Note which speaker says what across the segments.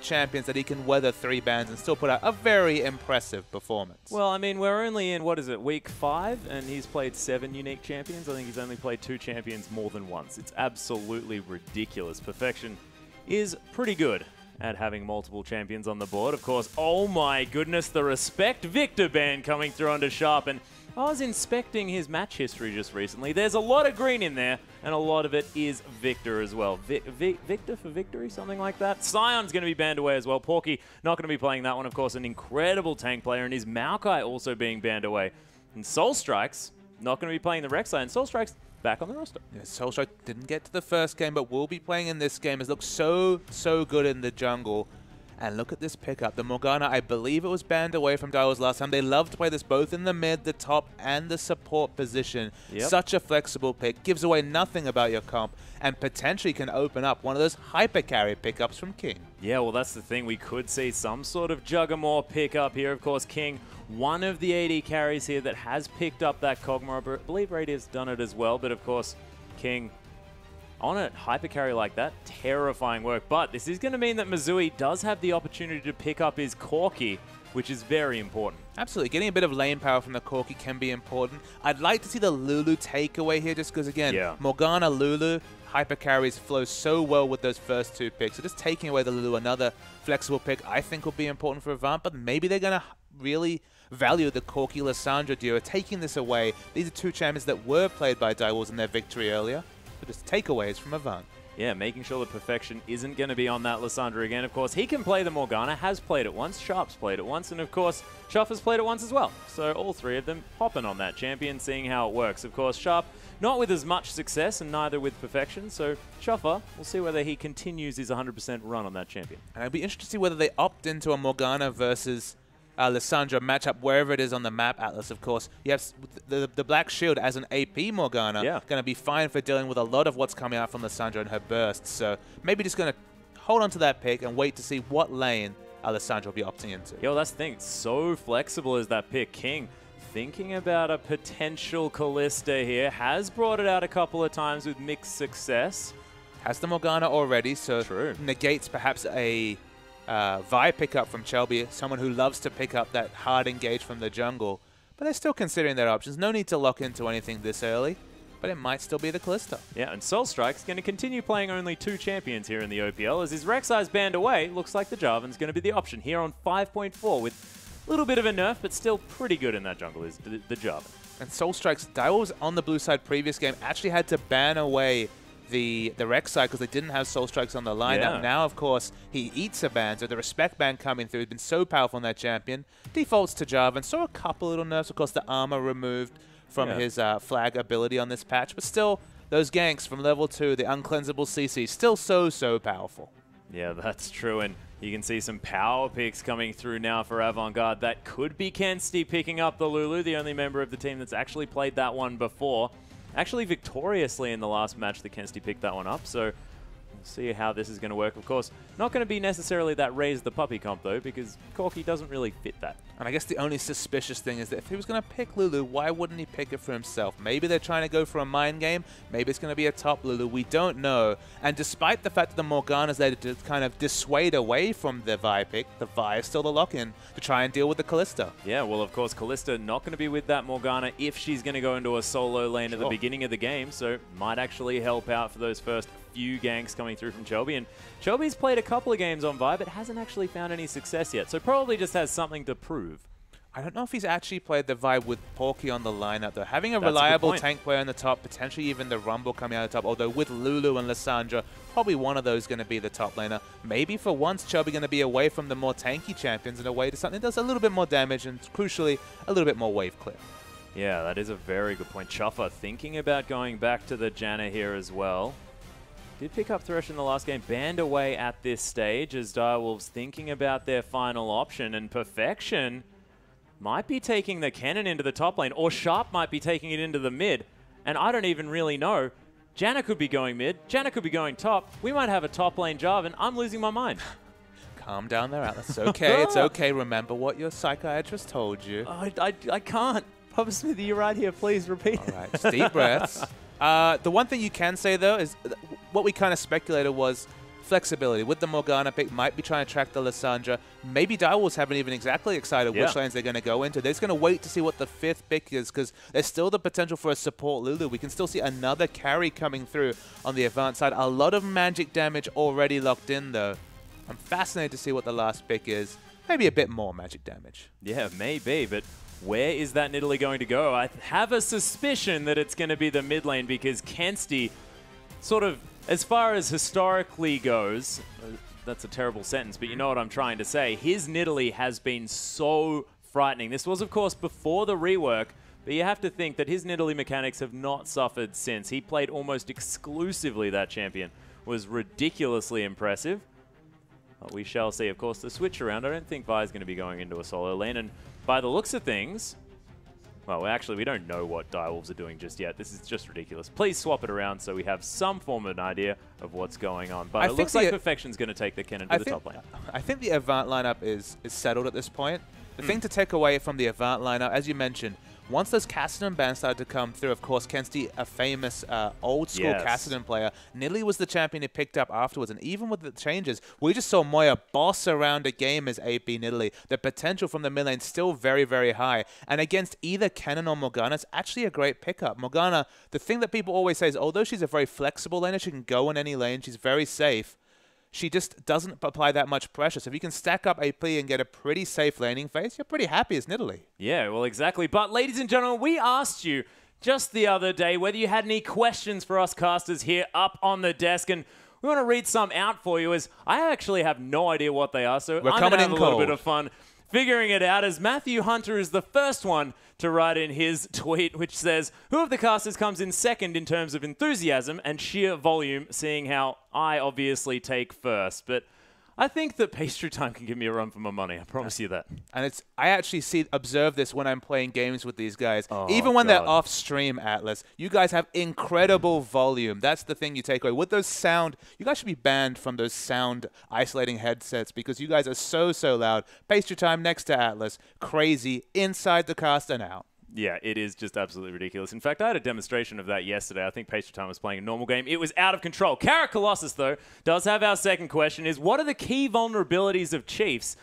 Speaker 1: champions that he can weather three bans and still put out a very impressive performance.
Speaker 2: Well, I mean, we're only in, what is it, week five, and he's played seven unique champions. I think he's only played two champions more than once. It's absolutely ridiculous. Perfection is pretty good at having multiple champions on the board. Of course, oh my goodness, the Respect Viktor ban coming through under Sharp, and I was inspecting his match history just recently. There's a lot of green in there, and a lot of it is Viktor as well. Vi Vi Viktor for victory, something like that. Sion's going to be banned away as well. Porky not going to be playing that one, of course, an incredible tank player, and his Maokai also being banned away. And Soul Strikes not going to be playing the Rek'Sai, and Soul Strikes back on the roster.
Speaker 1: Yeah, Soulstrike didn't get to the first game, but will be playing in this game. Has looked so, so good in the jungle. And look at this pickup. The Morgana, I believe it was banned away from Direwolves last time. They love to play this both in the mid, the top, and the support position.
Speaker 2: Yep.
Speaker 1: Such a flexible pick. Gives away nothing about your comp and potentially can open up one of those hyper carry pickups from King.
Speaker 2: Yeah, well, that's the thing. We could see some sort of Juggernaut pickup here. Of course, King, one of the AD carries here that has picked up that Kog'Maw. I believe Radiant's done it as well, but of course, King on a hyper carry like that, terrifying work. But this is going to mean that Misui does have the opportunity to pick up his Corki, which is very important.
Speaker 1: Absolutely. Getting a bit of lane power from the Corki can be important. I'd like to see the Lulu takeaway here just because, again,
Speaker 2: Yeah.
Speaker 1: Morgana, Lulu, hyper carries flow so well with those first two picks. So just taking away the Lulu, another flexible pick, I think will be important for Avant, but maybe they're going to really value the Corki Lissandra duo. Taking this away, these are two champions that were played by Direwolves in their victory earlier. So just takeaways from Avant.
Speaker 2: Yeah, making sure that Perfection isn't going to be on that Lissandra again. Of course, he can play the Morgana, has played it once, Sharp's played it once, and of course, Shuff has played it once as well. So all three of them hopping on that champion, seeing how it works. Of course, Sharp not with as much success and neither with Perfection, so Chuffer, we'll see whether he continues his 100% run on that champion.
Speaker 1: And I'd be interested to see whether they opt into a Morgana versus uh, Lissandra matchup wherever it is on the map, Atlas, of course. You have the, the Black Shield as an AP Morgana,
Speaker 2: Yeah.
Speaker 1: going to be fine for dealing with a lot of what's coming out from Lissandra and her bursts. So maybe just going to hold on to that pick and wait to see what lane Lissandra will be opting into.
Speaker 2: Yo, that's the thing. So flexible as that pick. King thinking about a potential Kalista here. Has brought it out a couple of times with mixed success.
Speaker 1: Has the Morgana already, so
Speaker 2: True.
Speaker 1: negates perhaps a uh, Vi pickup from Shelby, someone who loves to pick up that hard engage from the jungle. But they're still considering their options. No need to lock into anything this early, but it might still be the Kalista.
Speaker 2: Yeah, and Soul Strike's going to continue playing only two champions here in the OPL. As his Rek'Sai's banned away, looks like the Jarvan's going to be the option here on 5.4 with a little bit of a nerf, but still pretty good in that jungle is the, the Jarvan.
Speaker 1: And Soul Strikes, Daiwa was on the blue side previous game, actually had to ban away the the Rek'Sai because they didn't have Soul Strikes on the lineup.
Speaker 2: Yeah.
Speaker 1: Now, of course, he eats a ban, so the Respect ban coming through has been so powerful on that champion. Defaults to Jarvan, saw a couple little nerfs, of course, the armor removed from
Speaker 2: Yeah.
Speaker 1: his uh, flag ability on this patch, but still, those ganks from level 2, the uncleansable CC, still so, so powerful.
Speaker 2: Yeah, that's true. And you can see some power picks coming through now for Avantgarde. That could be Kensty picking up the Lulu, the only member of the team that's actually played that one before. Actually victoriously in the last match that Kensty picked that one up. So see how this is going to work. Of course, not going to be necessarily that raise the puppy comp though, because Corki doesn't really fit that.
Speaker 1: And I guess the only suspicious thing is that if he was going to pick Lulu, why wouldn't he pick it for himself? Maybe they're trying to go for a mind game. Maybe it's going to be a top Lulu. We don't know. And despite the fact that the Morgana's there to kind of dissuade away from the Vi pick, the Vi is still the lock-in to try and deal with the Kalista.
Speaker 2: Yeah, well, of course, Kalista not going to be with that Morgana if she's going to go into a solo lane at the beginning of the game, so might actually help out for those first few ganks coming through from Shelby. And Shelby's played a couple of games on Vi, but hasn't actually found any success yet, so probably just has something to prove.
Speaker 1: I don't know if he's actually played the vibe with Porky on the lineup, though. Having a
Speaker 2: That's
Speaker 1: reliable
Speaker 2: point.
Speaker 1: tank player on the top, potentially even the Rumble coming out of the top, although with Lulu and Lissandra, probably one of those going to be the top laner. Maybe for once, Chubby going to be away from the more tanky champions and away to something that does a little bit more damage and, crucially, a little bit more wave clear.
Speaker 2: Yeah, that is a very good point. Chuffer thinking about going back to the Janna here as well. Did pick up Thresh in the last game, banned away at this stage as Direwolves thinking about their final option, and Perfection might be taking the Kennen into the top lane, or Sharp might be taking it into the mid, and I don't even really know. Janna could be going mid, Janna could be going top. We might have a top lane Jarvan. I'm losing my mind.
Speaker 1: Calm down there, Atlas. It's okay. it's okay. Remember what your psychiatrist told you.
Speaker 2: I, I, I can't. Papa Smithy, you're right here. Please repeat.
Speaker 1: All right, just deep breaths. Uh, the one thing you can say though is what we kind of speculated was flexibility. With the Morgana pick, might be trying to track the Lissandra. Maybe Direwolves haven't even exactly decided
Speaker 2: Yeah.
Speaker 1: which lanes they're going to go into. They're just going to wait to see what the fifth pick is because there's still the potential for a support Lulu. We can still see another carry coming through on the advanced side. A lot of magic damage already locked in, though. I'm fascinated to see what the last pick is. Maybe a bit more magic damage.
Speaker 2: Yeah, maybe, but where is that Nidalee going to go? I have a suspicion that it's going to be the mid lane because Kensti, sort of, as far as historically goes, uh, that's a terrible sentence, but you know what I'm trying to say. His Nidalee has been so frightening. This was, of course, before the rework, but you have to think that his Nidalee mechanics have not suffered since. He played almost exclusively that champion, was ridiculously impressive. But we shall see. Of course, the switch around, I don't think Vi is going to be going into a solo lane. And by the looks of things, well, actually, we don't know what Direwolves are doing just yet. This is just ridiculous. Please swap it around so we have some form of an idea of what's going on. But
Speaker 1: I
Speaker 2: it looks like Perfection's going to take the Kennen to
Speaker 1: I
Speaker 2: the top lane.
Speaker 1: I think the Avant lineup is, is settled at this point. The
Speaker 2: Hmm.
Speaker 1: thing to take away from the Avant lineup, as you mentioned, once those Kassadin bans started to come through, of course, Kensti, a famous uh, old school
Speaker 2: Yes.
Speaker 1: Player, Nidalee was the champion he picked up afterwards. And even with the changes, we just saw Moya boss around a game as AP Nidalee. The potential from the mid lane still very, very high. And against either Kennen or Morgana, it's actually a great pickup. Morgana, the thing that people always say is, although she's a very flexible laner, she can go in any lane, she's very safe she just doesn't apply that much pressure. So if you can stack up AP and get a pretty safe landing phase, you're pretty happy as Nidalee.
Speaker 2: Yeah, well, exactly. But, ladies and gentlemen, we asked you just the other day whether you had any questions for us casters here up on the desk. And we want to read some out for you as I actually have no idea what they are. So
Speaker 1: We're
Speaker 2: I'm
Speaker 1: coming
Speaker 2: gonna have a little bit of fun figuring it out as Matthew Hunter is the first one to write in his tweet, which says, Who of the casters comes in second in terms of enthusiasm and sheer volume, seeing how I obviously take first? But I think that pastry time can give me a run for my money. I promise you that.
Speaker 1: And it's I actually see observe this when I'm playing games with these guys.
Speaker 2: Oh,
Speaker 1: Even when they're off stream, Atlas, you guys have incredible volume. That's the thing you take away. With those sound, you guys should be banned from those sound isolating headsets because you guys are so so loud. Pastry time next to Atlas, crazy inside the cast and out.
Speaker 2: Yeah, it is just absolutely ridiculous. In fact, I had a demonstration of that yesterday. I think Pastry Time was playing a normal game. It was out of control. Kara Colossus, though, does have our second question is what are the key vulnerabilities of Chiefs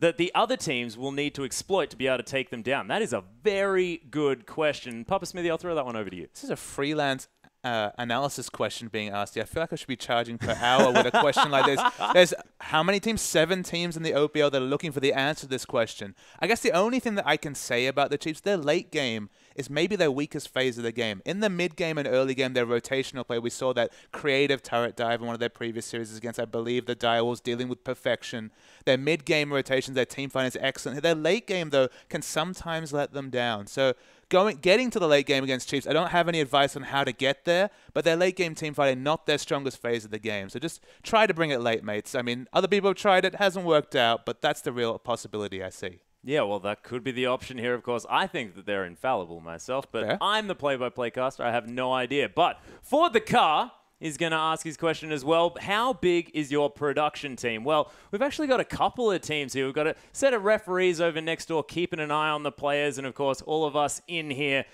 Speaker 2: that the other teams will need to exploit to be able to take them down? That is a very good question. Papa Smithy, I'll throw that one over to you.
Speaker 1: This is a freelance uh, analysis question being asked here. I feel like I should be charging per hour with a question like this. There's how many teams? Seven teams in the OPL that are looking for the answer to this question. I guess the only thing that I can say about the Chiefs, their late game is maybe their weakest phase of the game. In the mid game and early game, their rotational play, we saw that creative turret dive in one of their previous series against, I believe, the Direwolves dealing with perfection. Their mid game rotations, their team fight is excellent. Their late game, though, can sometimes let them down. So going getting to the late game against Chiefs, I don't have any advice on how to get there, but their late game team fighting not their strongest phase of the game. So just try to bring it late, mates. I mean, other people have tried it, hasn't worked out, but that's the real possibility I see.
Speaker 2: Yeah, well, that could be the option here, of course. I think that they're infallible myself, but. I'm the play by play caster. I have no idea. But for the car, is going to ask his question as well. How big is your production team? Well, we've actually got a couple of teams here. We've got a set of referees over next door keeping an eye on the players, and of course, all of us in here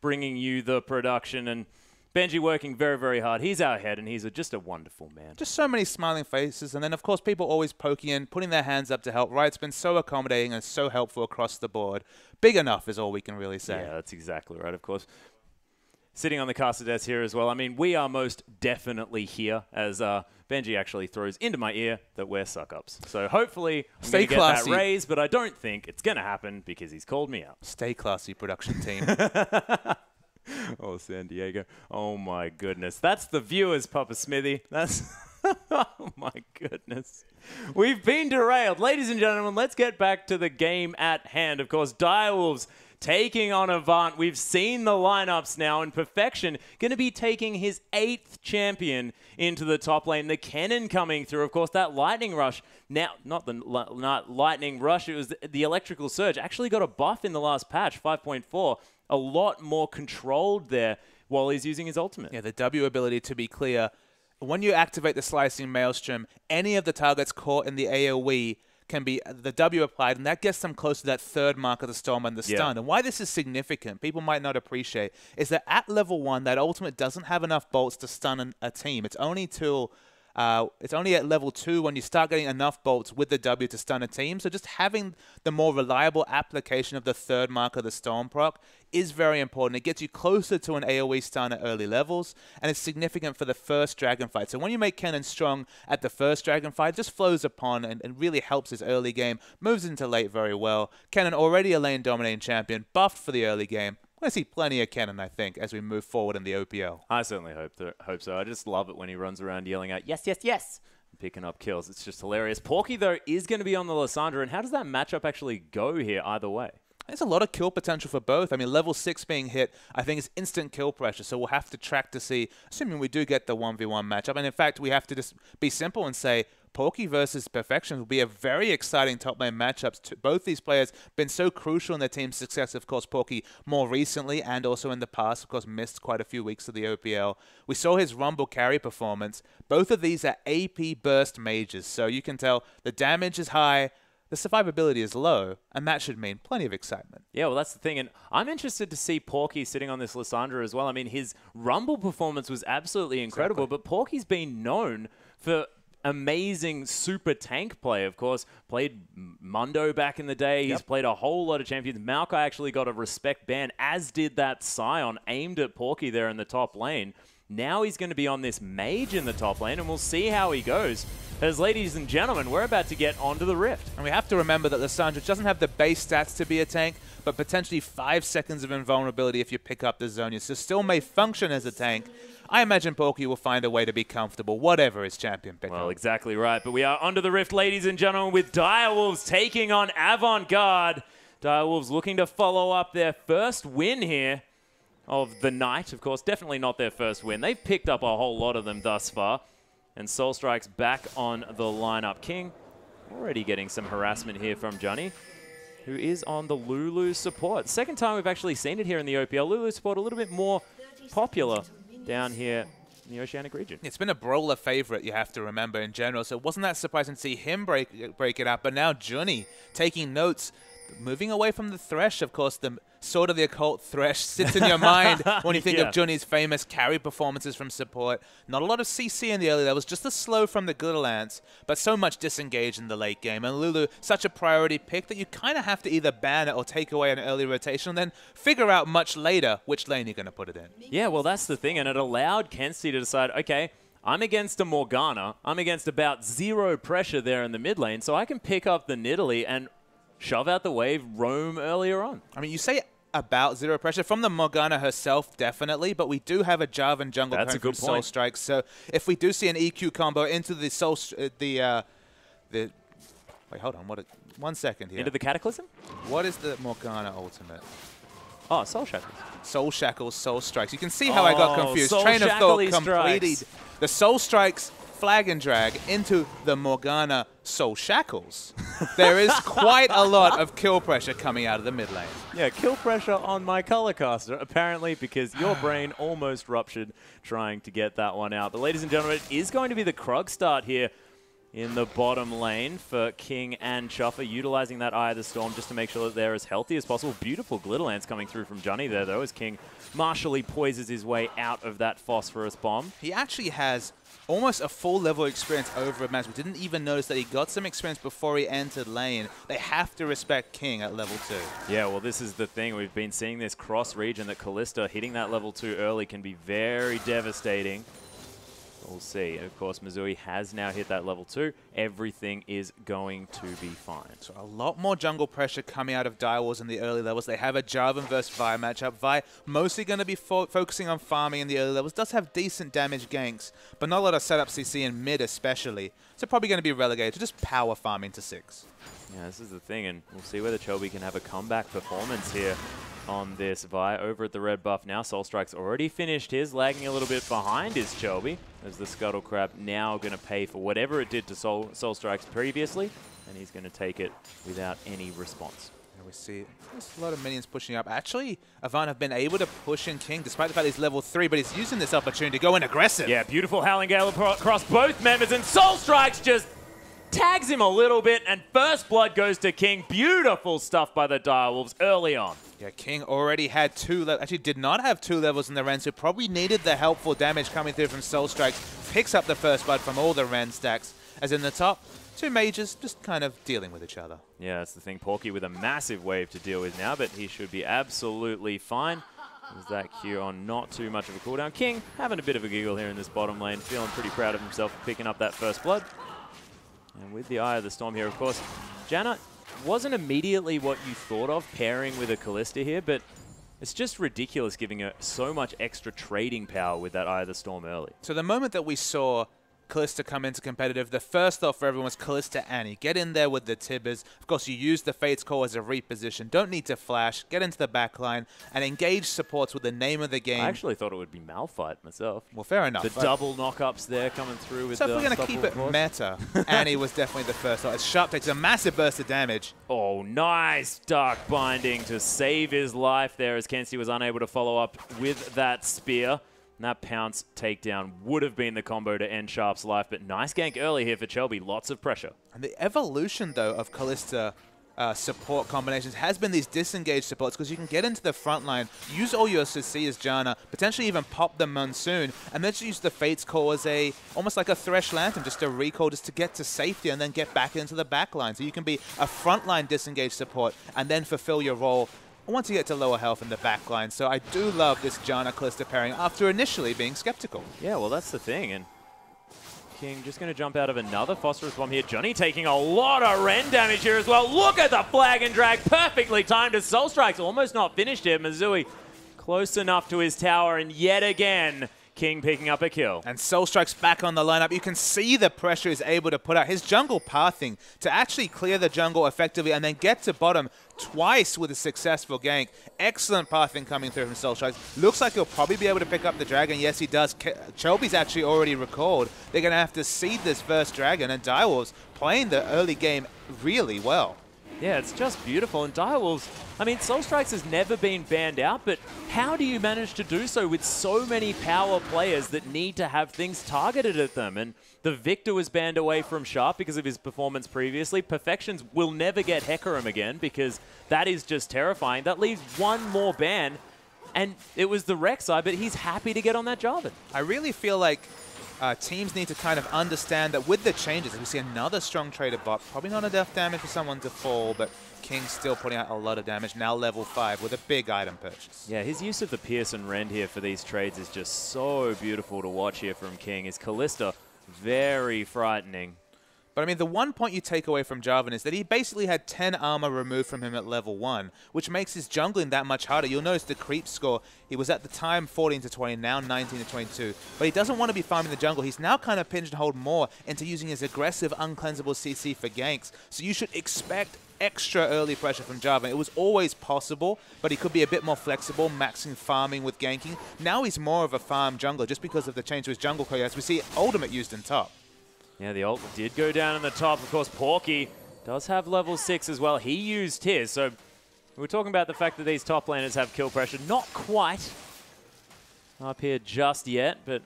Speaker 2: bringing you the production. And Benji working very, very hard. He's our head, and he's a, just a wonderful man.
Speaker 1: Just so many smiling faces, and then of course people always poking in, putting their hands up to help. Right, it's been so accommodating and so helpful across the board. Big enough is all we can really say.
Speaker 2: Yeah, that's exactly right, of course. Sitting on the caster desk here as well. I mean, we are most definitely here as uh, Benji actually throws into my ear that we're suck ups. So hopefully I'm
Speaker 1: Stay
Speaker 2: gonna get
Speaker 1: classy.
Speaker 2: that raise, but I don't think it's going to happen because he's called me out.
Speaker 1: Stay classy, production team.
Speaker 2: San Diego. Oh, my goodness. That's the viewers, Papa Smithy. That's. oh, my goodness. We've been derailed. Ladies and gentlemen, let's get back to the game at hand. Of course, Direwolves taking on Avant. We've seen the lineups now, and Perfection going to be taking his eighth champion into the top lane. The Kennen coming through. Of course, that Lightning Rush. Now, not the not Lightning Rush, it was the Electrical Surge. Actually got a buff in the last patch, 5.4. A lot more controlled there while he's using his ultimate.
Speaker 1: Yeah, the W ability, to be clear, when you activate the slicing maelstrom, any of the targets caught in the AoE can be the W applied, and that gets them close to that third mark of the storm and the
Speaker 2: Yeah.
Speaker 1: stun. And why this is significant, people might not appreciate, is that at level one, that ultimate doesn't have enough bolts to stun an, a team. It's only till Uh, it's only at level 2 when you start getting enough bolts with the W to stun a team. So just having the more reliable application of the third mark of the Storm proc is very important. It gets you closer to an AoE stun at early levels, and it's significant for the first dragon fight. So when you make Kennen strong at the first dragon fight, just flows upon and, and really helps his early game, moves into late very well. Kennen already a lane dominating champion, buffed for the early game. We're going to see plenty of Kennen, I think, as we move forward in the OPL.
Speaker 2: I certainly hope th- hope so. I just love it when he runs around yelling out, yes, yes, yes, picking up kills. It's just hilarious. Porky, though, is going to be on the Lissandra, and how does that matchup actually go here either way?
Speaker 1: There's a lot of kill potential for both. I mean, level 6 being hit, I think is instant kill pressure, so we'll have to track to see, assuming we do get the 1v1 matchup. And in fact, we have to just be simple and say, Porky versus Perfection will be a very exciting top lane matchup. Both these players been so crucial in their team's success. Of course, Porky more recently and also in the past, of course, missed quite a few weeks of the OPL. We saw his Rumble carry performance. Both of these are AP burst mages, so you can tell the damage is high, the survivability is low, and that should mean plenty of excitement.
Speaker 2: Yeah, well, that's the thing. And I'm interested to see Porky sitting on this Lissandra as well. I mean, his Rumble performance was absolutely incredible, exactly. but Porky's been known for amazing super tank play, of course. Played Mundo back in the day. He's yep. played a whole lot of champions. Maokai actually got a respect ban, as did that Sion, aimed at Porky there in the top lane. Now he's going to be on this mage in the top lane, and we'll see how he goes. As ladies and gentlemen, we're about to get onto the Rift.
Speaker 1: And we have to remember that Lissandra doesn't have the base stats to be a tank, but potentially five seconds of invulnerability if you pick up the Zhonya. So still may function as a tank. I imagine Porky will find a way to be comfortable, whatever his champion pick
Speaker 2: Well, exactly right. But we are under the Rift, ladies and gentlemen, with Direwolves taking on Avant Garde. Direwolves looking to follow up their first win here of the night. Of course, definitely not their first win. They've picked up a whole lot of them thus far. And Soul Strike's back on the lineup. King already getting some harassment here from Johnny, who is on the Lulu support. Second time we've actually seen it here in the OPL. Lulu support a little bit more popular down here in the Oceanic region.
Speaker 1: It's been a brawler favorite, you have to remember, in general. So it wasn't that surprising to see him break, break it up. But now Johnny taking notes moving away from the Thresh, of course, the Sword of the Occult Thresh sits in your mind when you think yeah. of Johnny's famous carry performances from support. Not a lot of CC in the early levels, just the slow from the Glitterlance, but so much disengaged in the late game. And Lulu, such a priority pick that you kind of have to either ban it or take away an early rotation, and then figure out much later which lane you're going to put it in.
Speaker 2: Yeah, well, that's the thing, and it allowed Kensti to decide, okay, I'm against a Morgana. I'm against about zero pressure there in the mid lane, so I can pick up the Nidalee and shove out the wave, roam earlier on.
Speaker 1: I mean, you say about zero pressure from the Morgana herself, definitely, but we do have a Jarvan jungle
Speaker 2: That's a good
Speaker 1: Soul Strike. So if we do see an EQ combo into the Soul, uh, the uh, the wait, hold on, what? A, one second here.
Speaker 2: Into the Cataclysm.
Speaker 1: What is the Morgana ultimate?
Speaker 2: Oh, Soul Shackles.
Speaker 1: Soul Shackles, Soul Strikes. You can see how oh, I got oh, confused. Train of thought completed.
Speaker 2: Strikes.
Speaker 1: The Soul Strikes flag and drag into the Morgana Soul Shackles, there is quite a lot of kill pressure coming out of the mid lane.
Speaker 2: Yeah, kill pressure on my color caster, apparently, because your brain almost ruptured trying to get that one out. But ladies and gentlemen, it is going to be the Krug start here in the bottom lane for King and Chuffer, utilizing that Eye of the Storm just to make sure that they're as healthy as possible. Beautiful Glitterlance coming through from Johnny there, though, as King martially poises his way out of that Phosphorus Bomb.
Speaker 1: He actually has almost a full level experience over a match. We didn't even notice that he got some experience before he entered lane. They have to respect King at level 2.
Speaker 2: Yeah, well, this is the thing. We've been seeing this cross-region that Kalista hitting that level 2 early can be very devastating. We'll see. And of course, Missouri has now hit that level 2. Everything is going to be fine.
Speaker 1: So a lot more jungle pressure coming out of Direwolves in the early levels. They have a Jarvan versus Vi matchup. Vi mostly going to be fo focusing on farming in the early levels. Does have decent damage ganks, but not a lot of setup CC in mid especially. So probably going to be relegated to just power farming to 6.
Speaker 2: Yeah, this is the thing, and we'll see whether Chelby can have a comeback performance here on this. Vi over at the red buff now. Soul Strike's already finished his, lagging a little bit behind his Chelby, as the Scuttle Crab now going to pay for whatever it did to Soul, Soul Strikes previously, and he's going to take it without any response.
Speaker 1: And we see there's a lot of minions pushing up. Actually, Avant have been able to push in King, despite the fact he's level 3, but he's using this opportunity to go in aggressive.
Speaker 2: Yeah, beautiful Howling Gale across both members, and Soul Strikes just tags him a little bit, and first blood goes to King. Beautiful stuff by the Direwolves early on.
Speaker 1: Yeah, King already had two, levels, actually did not have two levels in the Rend, so probably needed the helpful damage coming through from Soul Strikes. Picks up the first blood from all the Rend stacks. As in the top, two mages just kind of dealing with each other.
Speaker 2: Yeah, that's the thing. Porky with a massive wave to deal with now, but he should be absolutely fine. Is that Q on not too much of a cooldown. King having a bit of a giggle here in this bottom lane, feeling pretty proud of himself for picking up that first blood. And with the Eye of the Storm here, of course, Janna wasn't immediately what you thought of pairing with a Callista here, but it's just ridiculous giving her so much extra trading power with that Eye of the Storm early.
Speaker 1: So the moment that we saw Kalista come into competitive, the first thought for everyone was Kalista Annie. Get in there with the Tibbers. Of course, you use the Fate's Call as a reposition. Don't need to flash. Get into the back line and engage supports with the name of the game.
Speaker 2: I actually thought it would be Malphite myself.
Speaker 1: Well, fair enough.
Speaker 2: The double knockups there coming through with
Speaker 1: So
Speaker 2: the
Speaker 1: if we're going to keep it
Speaker 2: force.
Speaker 1: meta, Annie was definitely the first thought. As Sharp takes a massive burst of damage.
Speaker 2: Oh, nice Dark Binding to save his life there as Kensi was unable to follow up with that spear. And that pounce takedown would have been the combo to end Sharp's life, but nice gank early here for Chelby. Lots of pressure.
Speaker 1: And the evolution, though, of Kalista uh, support combinations has been these disengaged supports because you can get into the front line, use all your CC as Janna, potentially even pop the Monsoon, and then just use the Fate's Call as a almost like a Thresh Lantern, just a recall just to get to safety and then get back into the back line. So you can be a frontline disengaged support and then fulfill your role once you get to lower health in the back line. So I do love this Janna Kalista pairing after initially being skeptical.
Speaker 2: Yeah, well, that's the thing. And King just going to jump out of another Phosphorus Bomb here. Johnny taking a lot of Rend damage here as well. Look at the flag and drag. Perfectly timed as Soul Strike's almost not finished here. Mizui close enough to his tower. And yet again, King picking up a kill.
Speaker 1: And Soul Strike's back on the lineup. You can see the pressure he's able to put out. His jungle pathing to actually clear the jungle effectively and then get to bottom twice with a successful gank. Excellent pathing coming through from Soul Strike. Looks like he'll probably be able to pick up the dragon. Yes, he does. Chelby's actually already recalled. They're going to have to seed this first dragon, and Direwolves playing the early game really well.
Speaker 2: Yeah, it's just beautiful. And Direwolves, I mean, Soul Strikes has never been banned out, but how do you manage to do so with so many power players that need to have things targeted at them? And the Viktor was banned away from Sharp because of his performance previously. Perfections will never get Hecarim again because that is just terrifying. That leaves one more ban, and it was the Rek'Sai, but he's happy to get on that Jarvan.
Speaker 1: I really feel like uh, teams need to kind of understand that with the changes, we see another strong trader bot, probably not enough damage for someone to fall, but King's still putting out a lot of damage, now level 5 with a big item purchase.
Speaker 2: Yeah, his use of the Pearson Rend here for these trades is just so beautiful to watch here from King. His Kalista very frightening.
Speaker 1: But I mean, the one point you take away from Jarvan is that he basically had 10 armor removed from him at level 1, which makes his jungling that much harder. You'll notice the creep score, he was at the time 14 to 20, now 19 to 22. But he doesn't want to be farming the jungle. He's now kind of pigeonholed more into using his aggressive, uncleansable CC for ganks. So you should expect extra early pressure from Jarvan. It was always possible, but he could be a bit more flexible, maxing farming with ganking. Now he's more of a farm jungler just because of the change to his jungle code as we see Ultimate used in top.
Speaker 2: Yeah, the ult did go down in the top. Of course, Porky does have level 6 as well. He used his, so we're talking about the fact that these top laners have kill pressure. Not quite up here just yet, but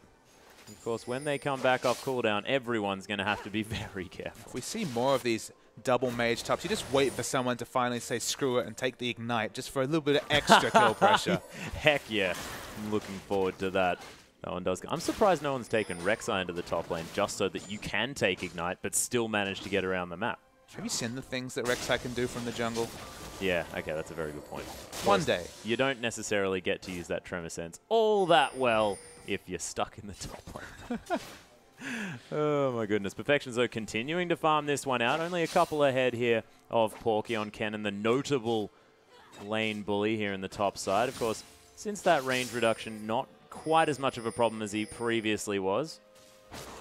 Speaker 2: of course, when they come back off cooldown, everyone's going to have to be very careful.
Speaker 1: If we see more of these double mage tops, you just wait for someone to finally say screw it and take the ignite just for a little bit of extra kill pressure.
Speaker 2: Heck yeah. I'm looking forward to that. That one does. I'm surprised no one's taken Rek'Sai into the top lane just so that you can take Ignite but still manage to get around the map.
Speaker 1: Have you seen the things that Rek'Sai can do from the jungle?
Speaker 2: Yeah, okay, that's a very good point.
Speaker 1: One day.
Speaker 2: You don't necessarily get to use that Tremor Sense all that well if you're stuck in the top lane. oh my goodness. Perfections though continuing to farm this one out. Only a couple ahead here of Porky on Kennen, the notable lane bully here in the top side. Of course, since that range reduction, not quite as much of a problem as he previously was.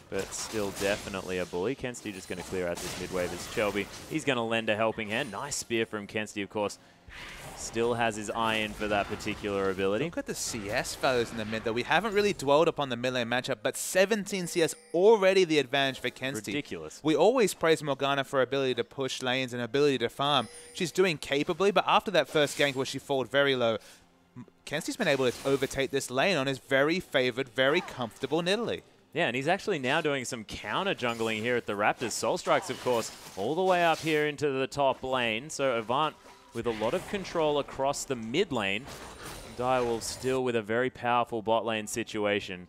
Speaker 2: But still definitely a bully. Kensti just going to clear out this mid wave as Chelby. He's going to lend a helping hand. Nice spear from Kensti, of course. Still has his eye in for that particular ability.
Speaker 1: Look at the CS values in the mid, though. We haven't really dwelled upon the mid lane matchup, but 17 CS already the advantage for Kensti.
Speaker 2: Ridiculous.
Speaker 1: We always praise Morgana for her ability to push lanes and ability to farm. She's doing capably, but after that first gank where she falled very low, Kensti's been able to overtake this lane on his very favored, very comfortable Nidalee.
Speaker 2: Yeah, and he's actually now doing some counter jungling here at the Raptors. Soul Strikes, of course, all the way up here into the top lane. So Avant with a lot of control across the mid lane. Direwolf still with a very powerful bot lane situation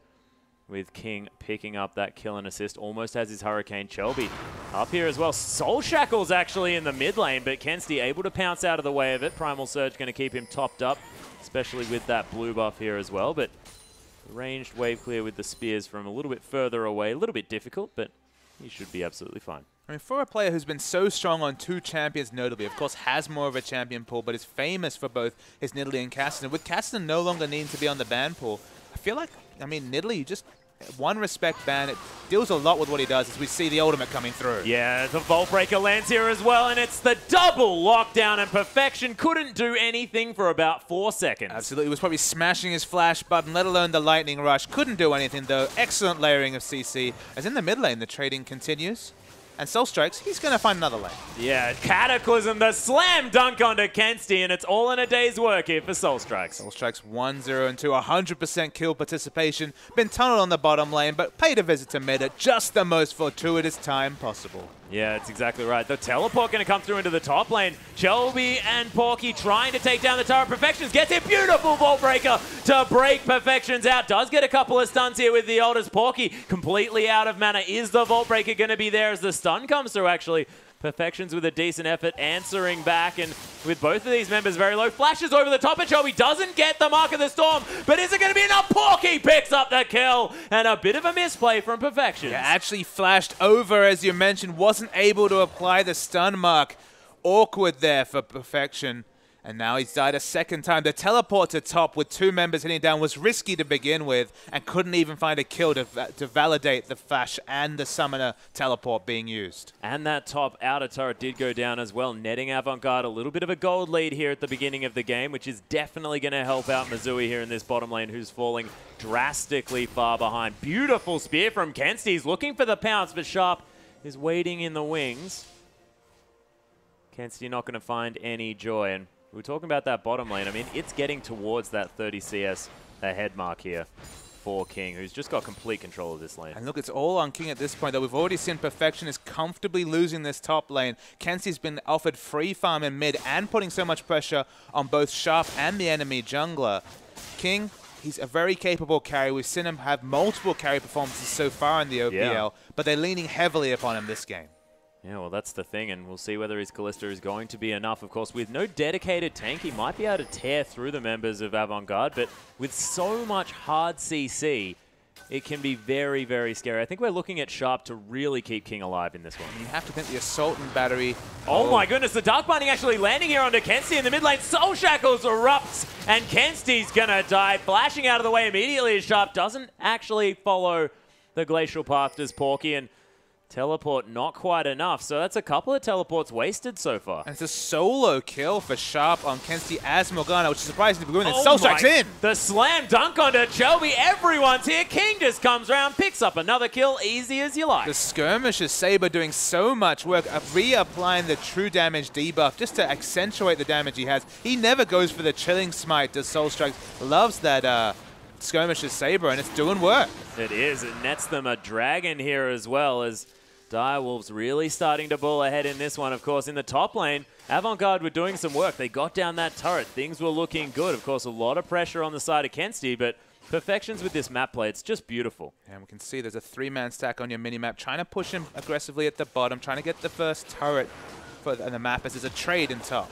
Speaker 2: with King picking up that kill and assist almost as his Hurricane Chelby. Up here as well. Soul Shackle's actually in the mid lane, but Kensty able to pounce out of the way of it. Primal Surge going to keep him topped up, especially with that blue buff here as well. But ranged wave clear with the spears from a little bit further away. A little bit difficult, but he should be absolutely fine.
Speaker 1: I mean, for a player who's been so strong on two champions, notably, of course, has more of a champion pool, but is famous for both his Nidalee and Kassadin. With Kassadin no longer needing to be on the ban pool, I feel like, I mean, Nidalee just one respect ban. It deals a lot with what he does as we see the ultimate coming through.
Speaker 2: Yeah, the Vault Breaker lands here as well, and it's the double lockdown and perfection. Couldn't do anything for about four seconds.
Speaker 1: Absolutely. He was probably smashing his flash button, let alone the lightning rush. Couldn't do anything, though. Excellent layering of CC. As in the mid lane, the trading continues and Soul Strikes, he's going to find another lane.
Speaker 2: Yeah, Cataclysm, the slam dunk onto Kensty, and it's all in a day's work here for Soul Strikes.
Speaker 1: Soul Strikes 1 0 and 2, 100% kill participation. Been tunneled on the bottom lane, but paid a visit to mid at just the most fortuitous time possible.
Speaker 2: Yeah, it's exactly right. The teleport going to come through into the top lane. Shelby and Porky trying to take down the turret. Perfections gets a beautiful Vault Breaker to break Perfections out. Does get a couple of stuns here with the oldest Porky. Completely out of mana. Is the Vault Breaker going to be there as the stun comes through, actually? Perfections with a decent effort, answering back, and with both of these members very low. Flashes over the top, and Shelby doesn't get the Mark of the Storm, but is it going to be enough? Porky picks up the kill, and a bit of a misplay from Perfections.
Speaker 1: Yeah, actually flashed over, as you mentioned, wasn't able to apply the stun mark. Awkward there for Perfection. And now he's died a second time. The teleport to top with two members hitting down was risky to begin with and couldn't even find a kill to, to validate the flash and the summoner teleport being used.
Speaker 2: And that top outer turret did go down as well, netting Avant-Garde a little bit of a gold lead here at the beginning of the game, which is definitely going to help out Misui here in this bottom lane, who's falling drastically far behind. Beautiful spear from Kensty. He's looking for the pounce, but Sharp is waiting in the wings. Kensty not going to find any joy. And we were talking about that bottom lane. I mean, it's getting towards that 30 CS ahead mark here for King, who's just got complete control of this lane.
Speaker 1: And look, it's all on King at this point, though. We've already seen Perfection is comfortably losing this top lane. Kensty's been offered free farm in mid and putting so much pressure on both Sharp and the enemy jungler. King, he's a very capable carry. We've seen him have multiple carry performances so far in the OPL, yeah. but they're leaning heavily upon him this game.
Speaker 2: Yeah, well, that's the thing, and we'll see whether his Kalista is going to be enough. Of course, with no dedicated tank, he might be able to tear through the members of Avant-Garde, but with so much hard CC, it can be very, very scary. I think we're looking at Sharp to really keep King alive in this one.
Speaker 1: You have to think the Assault and Battery.
Speaker 2: Oh, oh my goodness, the Dark Binding actually landing here onto Kensty in the mid lane. Soul Shackles erupts, and Kensty's going to die, flashing out of the way immediately as Sharp doesn't actually follow the Glacial Path as Porky, and Teleport not quite enough, so that's a couple of teleports wasted so far.
Speaker 1: And it's a solo kill for Sharp on Kensty as Morgana, which is surprising to be going. Oh Soul Strikes in!
Speaker 2: The slam dunk onto Chelby. Everyone's here. King just comes around, picks up another kill, easy as you like.
Speaker 1: The Skirmisher's Saber doing so much work, reapplying the true damage debuff just to accentuate the damage he has. He never goes for the Chilling Smite, does Soul Strikes. Loves that uh, Skirmisher's Saber, and it's doing work.
Speaker 2: It is. It nets them a dragon here as well as Direwolves really starting to ball ahead in this one. Of course, in the top lane, Avant-Garde were doing some work. They got down that turret. Things were looking good. Of course, a lot of pressure on the side of Kensty, but perfections with this map play. It's just beautiful.
Speaker 1: And we can see there's a three-man stack on your mini-map, trying to push him aggressively at the bottom, trying to get the first turret for the, the map as there's a trade in top.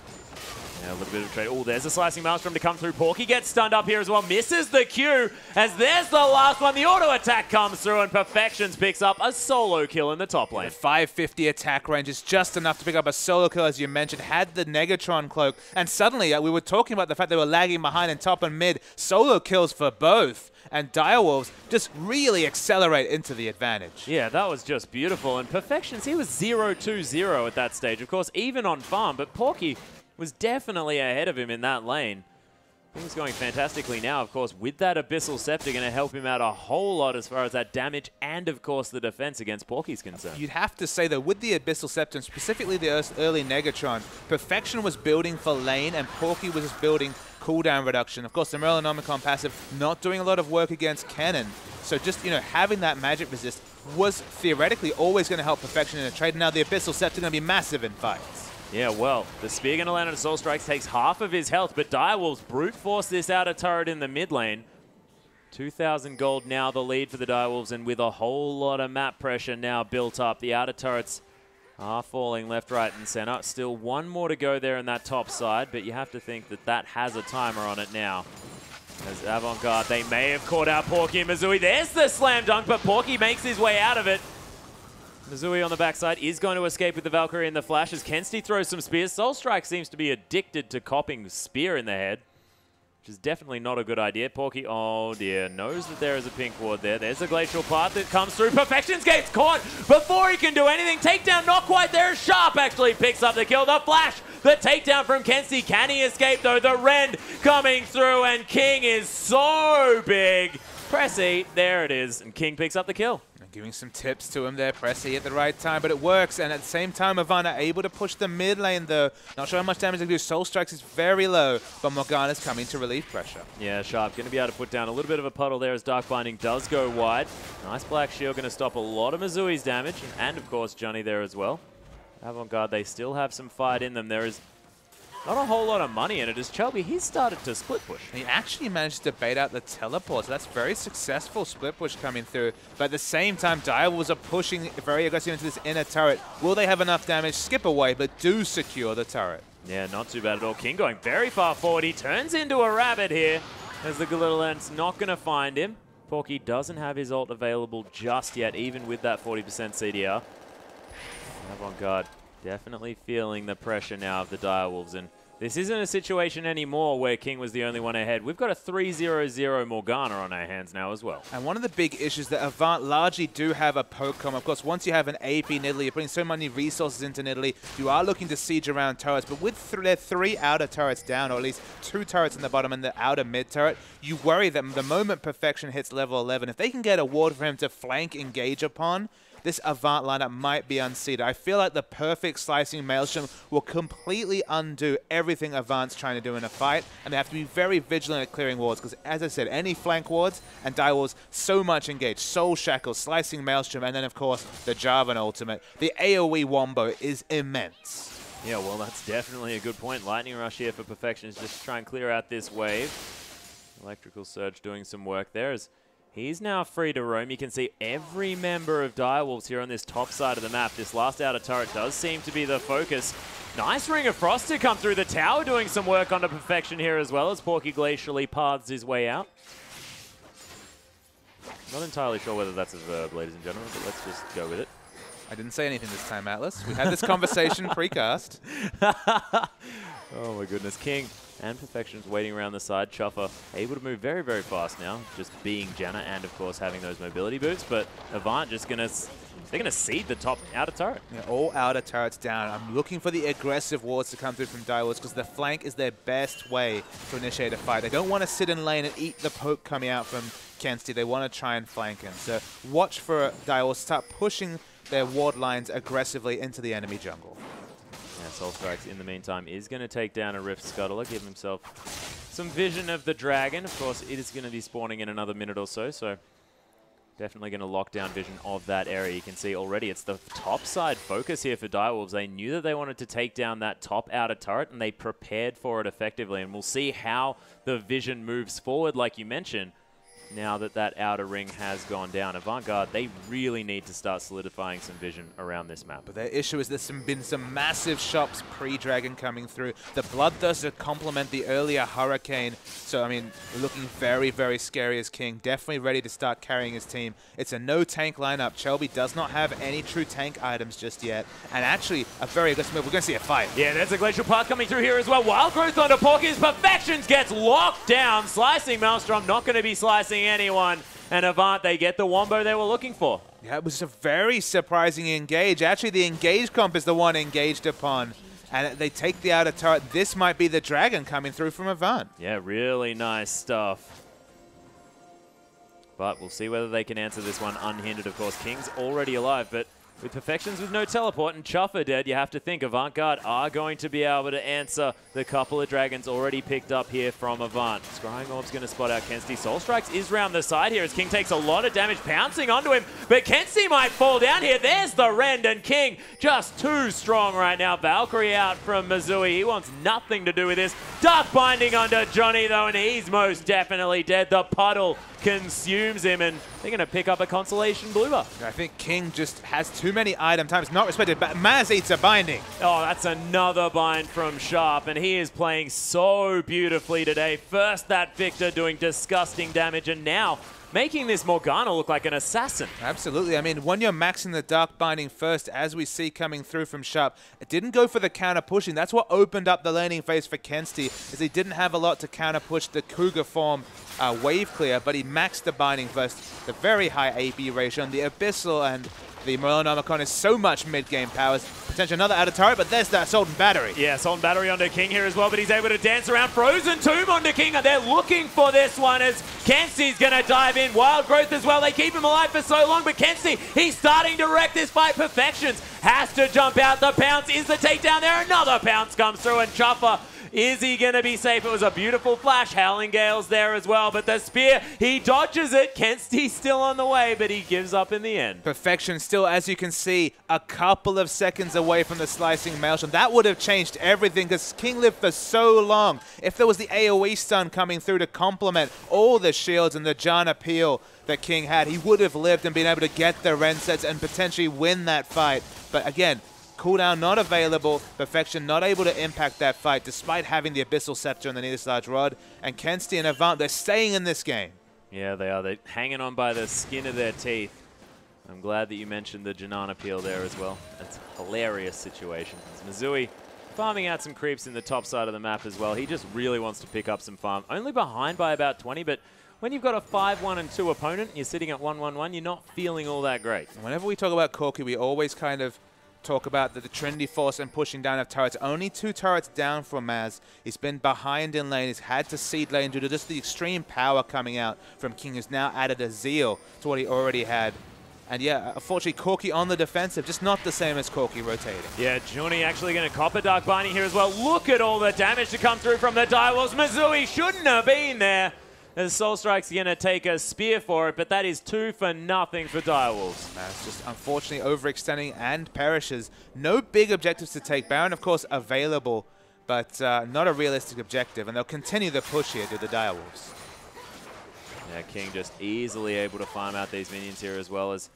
Speaker 2: Yeah, a little bit of a trade. Oh, there's a Slicing Maelstrom to come through. Porky gets stunned up here as well. Misses the Q as there's the last one. The auto attack comes through and Perfections picks up a solo kill in the top lane. The
Speaker 1: 550 attack range is just enough to pick up a solo kill, as you mentioned. Had the Negatron cloak. And suddenly, uh, we were talking about the fact they were lagging behind in top and mid. Solo kills for both and Direwolves just really accelerate into the advantage.
Speaker 2: Yeah, that was just beautiful. And Perfections, he was 0-2-0 at that stage. Of course, even on farm, but Porky was definitely ahead of him in that lane. Things going fantastically now, of course, with that Abyssal Scepter going to help him out a whole lot as far as that damage and, of course, the defense against Porky's concerned.
Speaker 1: You'd have to say, though, with the Abyssal Scepter, specifically the early Negatron, Perfection was building for lane and Porky was just building cooldown reduction. Of course, the Morellonomicon passive not doing a lot of work against Kennen. So just, you know, having that magic resist was theoretically always going to help Perfection in a trade. Now the Abyssal Scepter going to be massive in fights.
Speaker 2: Yeah, well, the Spear going to land on Soul Strikes, takes half of his health, but Direwolves brute force this outer turret in the mid lane. 2,000 gold now the lead for the Direwolves, and with a whole lot of map pressure now built up, the outer turrets are falling left, right, and center. Still one more to go there in that top side, but you have to think that that has a timer on it now. As Avant-Garde, they may have caught out Porky and Missouri. There's the slam dunk, but Porky makes his way out of it. Missouri on the backside is going to escape with the Valkyrie and the Flash as Kensty throws some spears. Soul Strike seems to be addicted to copping spear in the head, which is definitely not a good idea. Porky, oh dear, knows that there is a pink ward there. There's a Glacial Path that comes through. Perfection's gets caught before he can do anything. Takedown not quite there. Sharp actually picks up the kill. The Flash, the takedown from Kensty. Can he escape though? The Rend coming through and King is so big. Press E, there it is, and King picks up the kill
Speaker 1: giving some tips to him there, Pressy at the right time, but it works. And at the same time, Ivana able to push the mid lane, though. Not sure how much damage they can do. Soul Strikes is very low, but Morgana's coming to relieve pressure.
Speaker 2: Yeah, Sharp going to be able to put down a little bit of a puddle there as Dark Binding does go wide. Nice Black Shield going to stop a lot of Mizui's damage, and of course Johnny there as well. Avant-Garde, they still have some fight in them. There is not a whole lot of money in it as Chelby, he's started to split push.
Speaker 1: He actually managed to bait out the teleport, so that's very successful split push coming through. But at the same time, Direwolves are pushing very aggressive into this inner turret. Will they have enough damage? Skip away, but do secure the turret.
Speaker 2: Yeah, not too bad at all. King going very far forward. He turns into a rabbit here as the Glitterlance not going to find him. Porky doesn't have his ult available just yet, even with that 40% CDR. Avant-Garde Definitely feeling the pressure now of the Direwolves. And this isn't a situation anymore where King was the only one ahead. We've got a 3-0-0 Morgana on our hands now as well.
Speaker 1: And one of the big issues that Avant largely do have a poke Of course, once you have an AP Nidalee, you're putting so many resources into Nidalee, you are looking to siege around turrets. But with th their three outer turrets down, or at least two turrets in the bottom and the outer mid turret, you worry that the moment Perfection hits level 11, if they can get a ward for him to flank engage upon, this Avant lineup might be unseated. I feel like the perfect slicing Maelstrom will completely undo everything Avant's trying to do in a fight, and they have to be very vigilant at clearing wards, because as I said, any flank wards and die wards, so much engaged. Soul Shackle, Slicing Maelstrom, and then of course the Jarvan ultimate. The AoE wombo is immense.
Speaker 2: Yeah, well, that's definitely a good point. Lightning Rush here for Perfection is just to try and clear out this wave. Electrical Surge doing some work there as He's now free to roam. You can see every member of Direwolves here on this top side of the map. This last outer turret does seem to be the focus. Nice Ring of Frost to come through the tower, doing some work onto perfection here as well as Porky glacially paths his way out. Not entirely sure whether that's a verb, ladies and gentlemen, but let's just go with it.
Speaker 1: I didn't say anything this time, Atlas. We had this conversation precast.
Speaker 2: oh my goodness. King and Perfection's waiting around the side. Chuffer able to move very, very fast now, just being Janna and, of course, having those mobility boots. But Avant just going to... They're going to seed the top outer turret.
Speaker 1: Yeah, all outer turrets down. I'm looking for the aggressive wards to come through from Direwolves because the flank is their best way to initiate a fight. They don't want to sit in lane and eat the poke coming out from Kensty. They want to try and flank him. So watch for Direwolves start pushing their ward lines aggressively into the enemy jungle.
Speaker 2: Strikes, in the meantime, is going to take down a Rift Scuttler, give himself some vision of the dragon. Of course, it is going to be spawning in another minute or so, so definitely going to lock down vision of that area. You can see already it's the top side focus here for Direwolves. They knew that they wanted to take down that top outer turret, and they prepared for it effectively. And we'll see how the vision moves forward, like you mentioned now that that outer ring has gone down. Avant-Garde, they really need to start solidifying some vision around this map.
Speaker 1: But their issue is there's some, been some massive shops pre-Dragon coming through. The Bloodthirst to complement the earlier Hurricane. So, I mean, looking very, very scary as King. Definitely ready to start carrying his team. It's a no-tank lineup. Chelby does not have any true tank items just yet. And actually, a very aggressive move. We're going to see a fight.
Speaker 2: Yeah, there's a Glacial Path coming through here as well. Wild Growth onto Porky's Perfections gets locked down. Slicing Maelstrom, not going to be slicing anyone. And Avant, they get the wombo they were looking for.
Speaker 1: Yeah, it was a very surprising engage. Actually, the engage comp is the one engaged upon. and they take the outer turret. This might be the dragon coming through from Avant.
Speaker 2: Yeah, really nice stuff. But we'll see whether they can answer this one unhindered. Of course, King's already alive, but with Perfections with no teleport and Chuffer dead, you have to think Avant-Garde are going to be able to answer the couple of dragons already picked up here from Avant. Scrying Orb's going to spot out Kensty. Soul Strikes is round the side here as King takes a lot of damage pouncing onto him, but Kensty might fall down here. There's the Rend and King just too strong right now. Valkyrie out from Misui. He wants nothing to do with this. Dark Binding under Johnny though, and he's most definitely dead. The puddle consumes him, and they're going to pick up a consolation blue buff.
Speaker 1: I think King just has too many item times, not respected, but Maz eats a binding.
Speaker 2: Oh, that's another bind from Sharp, and he is playing so beautifully today. First that Viktor doing disgusting damage, and now making this Morgana look like an assassin.
Speaker 1: Absolutely. I mean, when you're maxing the Dark Binding first, as we see coming through from Sharp, it didn't go for the counter pushing. That's what opened up the laning phase for Kensty, is he didn't have a lot to counter push the Cougar form uh, wave clear, but he maxed the Binding first. The very high AP ratio, and the Abyssal and the Morellonomicon is so much mid-game powers. Potential another outer turret, but there's that Assault and Battery.
Speaker 2: Yeah, Assault and Battery onto King here as well, but he's able to dance around. Frozen Tomb onto King, and they're looking for this one as Kensty's going to dive in. Wild Growth as well. They keep him alive for so long, but Kensty, he's starting to wreck this fight. Perfections has to jump out. The pounce is the takedown there. Another pounce comes through, and Chuffer is he going to be safe? It was a beautiful flash. Howling Gale's there as well, but the spear, he dodges it. Kensty's still on the way, but he gives up in the end.
Speaker 1: Perfection still, as you can see, a couple of seconds away from the slicing Maelstrom. That would have changed everything because King lived for so long. If there was the AoE stun coming through to complement all the shields and the Janna appeal that King had, he would have lived and been able to get the Rend sets and potentially win that fight. But again, Cooldown not available. Perfection not able to impact that fight despite having the Abyssal Scepter and the Needless Large Rod. And Kensty and Avant, they're staying in this game.
Speaker 2: Yeah, they are. They're hanging on by the skin of their teeth. I'm glad that you mentioned the Janana peel there as well. That's a hilarious situation. It's Misui farming out some creeps in the top side of the map as well. He just really wants to pick up some farm. Only behind by about 20, but when you've got a 5-1 and 2 opponent you're sitting at 1-1-1, you're not feeling all that great.
Speaker 1: Whenever we talk about Corki, we always kind of talk about the, the Trinity Force and pushing down of turrets. Only two turrets down from Maz. He's been behind in lane. He's had to cede lane due to just the extreme power coming out from King, who's now added a zeal to what he already had. And yeah, unfortunately, Corki on the defensive, just not the same as Corki rotating.
Speaker 2: Yeah, Johnny actually going to cop a Dark Binding here as well. Look at all the damage to come through from the Direwolves. Misui shouldn't have been there as Soul Strike's going to take a spear for it, but that is two for nothing for Direwolves.
Speaker 1: That's just unfortunately overextending and perishes. No big objectives to take. Baron, of course, available, but uh, not a realistic objective, and they'll continue the push here to the Direwolves.
Speaker 2: Yeah, King just easily able to farm out these minions here as well as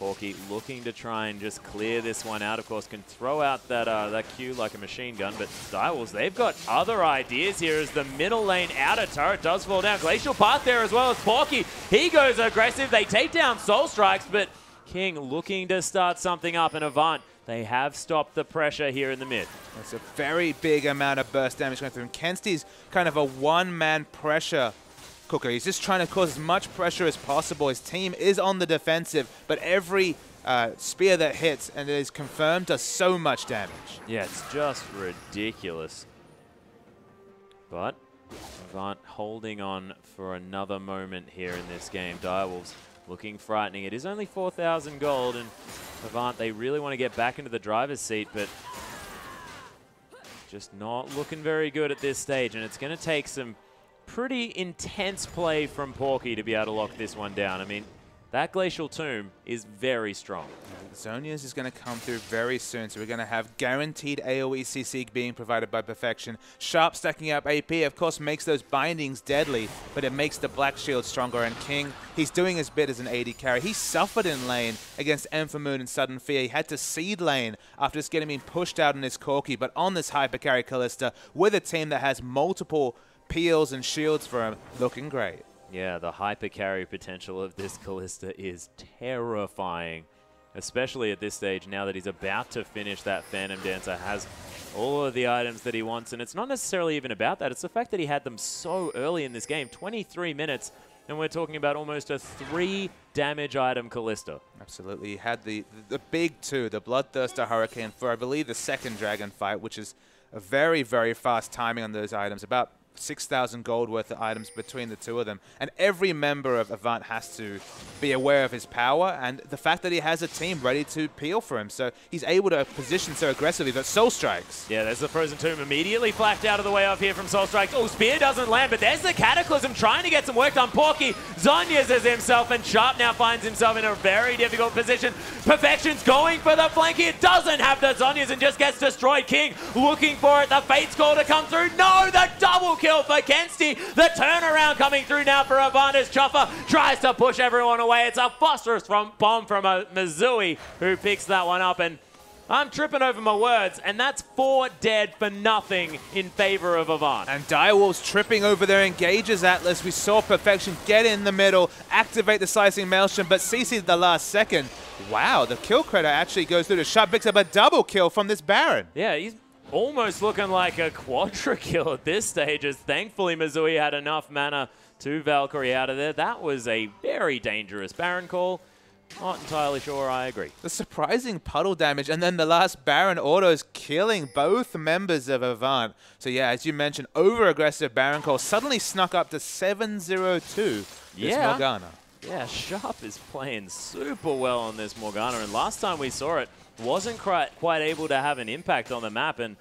Speaker 2: Corki looking to try and just clear this one out. Of course, can throw out that uh, that Q like a machine gun, but Direwolves, they've got other ideas here as the middle lane outer turret does fall down. Glacial Path there as well as Porky. He goes aggressive. They take down Soul Strikes, but King looking to start something up in Avant. They have stopped the pressure here in the mid.
Speaker 1: It's a very big amount of burst damage going through. And Kensty's kind of a one-man pressure Cooker. He's just trying to cause as much pressure as possible. His team is on the defensive, but every uh, spear that hits and is confirmed does so much damage.
Speaker 2: Yeah, it's just ridiculous. But Avant holding on for another moment here in this game. Direwolves looking frightening. It is only 4,000 gold, and Avant, they really want to get back into the driver's seat, but just not looking very good at this stage, and it's going to take some pretty intense play from Porky to be able to lock this one down. I mean, that Glacial Tomb is very strong.
Speaker 1: Zhonya's is going to come through very soon, so we're going to have guaranteed AoE CC being provided by Perfection. Sharp stacking up AP, of course, makes those bindings deadly, but it makes the Black Shield stronger. And King, he's doing his bit as an AD carry. He suffered in lane against Moon and Sudden Fear. He had to cede lane after just getting being pushed out in his Corki, but on this Hyper Carry Kalista, with a team that has multiple peels and shields for him, looking great.
Speaker 2: Yeah, the hyper carry potential of this Kalista is terrifying, especially at this stage now that he's about to finish that Phantom Dancer, has all of the items that he wants, and it's not necessarily even about that, it's the fact that he had them so early in this game, 23 minutes, and we're talking about almost a three damage item Kalista.
Speaker 1: Absolutely. He had the, the big two, the Bloodthirster Hurricane for, I believe, the second Dragon fight, which is a very, very fast timing on those items. About 6,000 gold worth of items between the two of them. And every member of Avant has to be aware of his power and the fact that he has a team ready to peel for him. So he's able to position so aggressively that Soul Strikes.
Speaker 2: Yeah, there's the Frozen Tomb immediately flacked out of the way off here from Soul Strikes. Oh, Spear doesn't land, but there's the Cataclysm trying to get some work done. Porky Zhonya's as himself, and Sharp now finds himself in a very difficult position. Perfection's going for the flank here. Doesn't have the Zhonya's and just gets destroyed. King looking for it. The Fate's call to come through. No, the double kill for Kensty. The turnaround coming through now for Avantis. Chuffer. tries to push everyone away. It's a phosphorus from bomb from uh, a Misui who picks that one up. And I'm tripping over my words, and that's four dead for nothing in favor of Avant.
Speaker 1: And Direwolves tripping over their engages Atlas. We saw Perfection get in the middle, activate the Slicing Maelstrom, but CC the last second. Wow, the kill credit actually goes through to Sharp picks up a double kill from this Baron.
Speaker 2: Yeah, he's almost looking like a quadra kill at this stage, as thankfully Misui had enough mana to Valkyrie out of there. That was a very dangerous Baron call. Not entirely sure I agree.
Speaker 1: The surprising puddle damage, and then the last Baron autos killing both members of Avant. So yeah, as you mentioned, over-aggressive Baron call suddenly snuck up to 702
Speaker 2: yeah.
Speaker 1: Morgana.
Speaker 2: Yeah, Sharp is playing super well on this Morgana, and last time we saw it, wasn't quite, quite able to have an impact on the map, and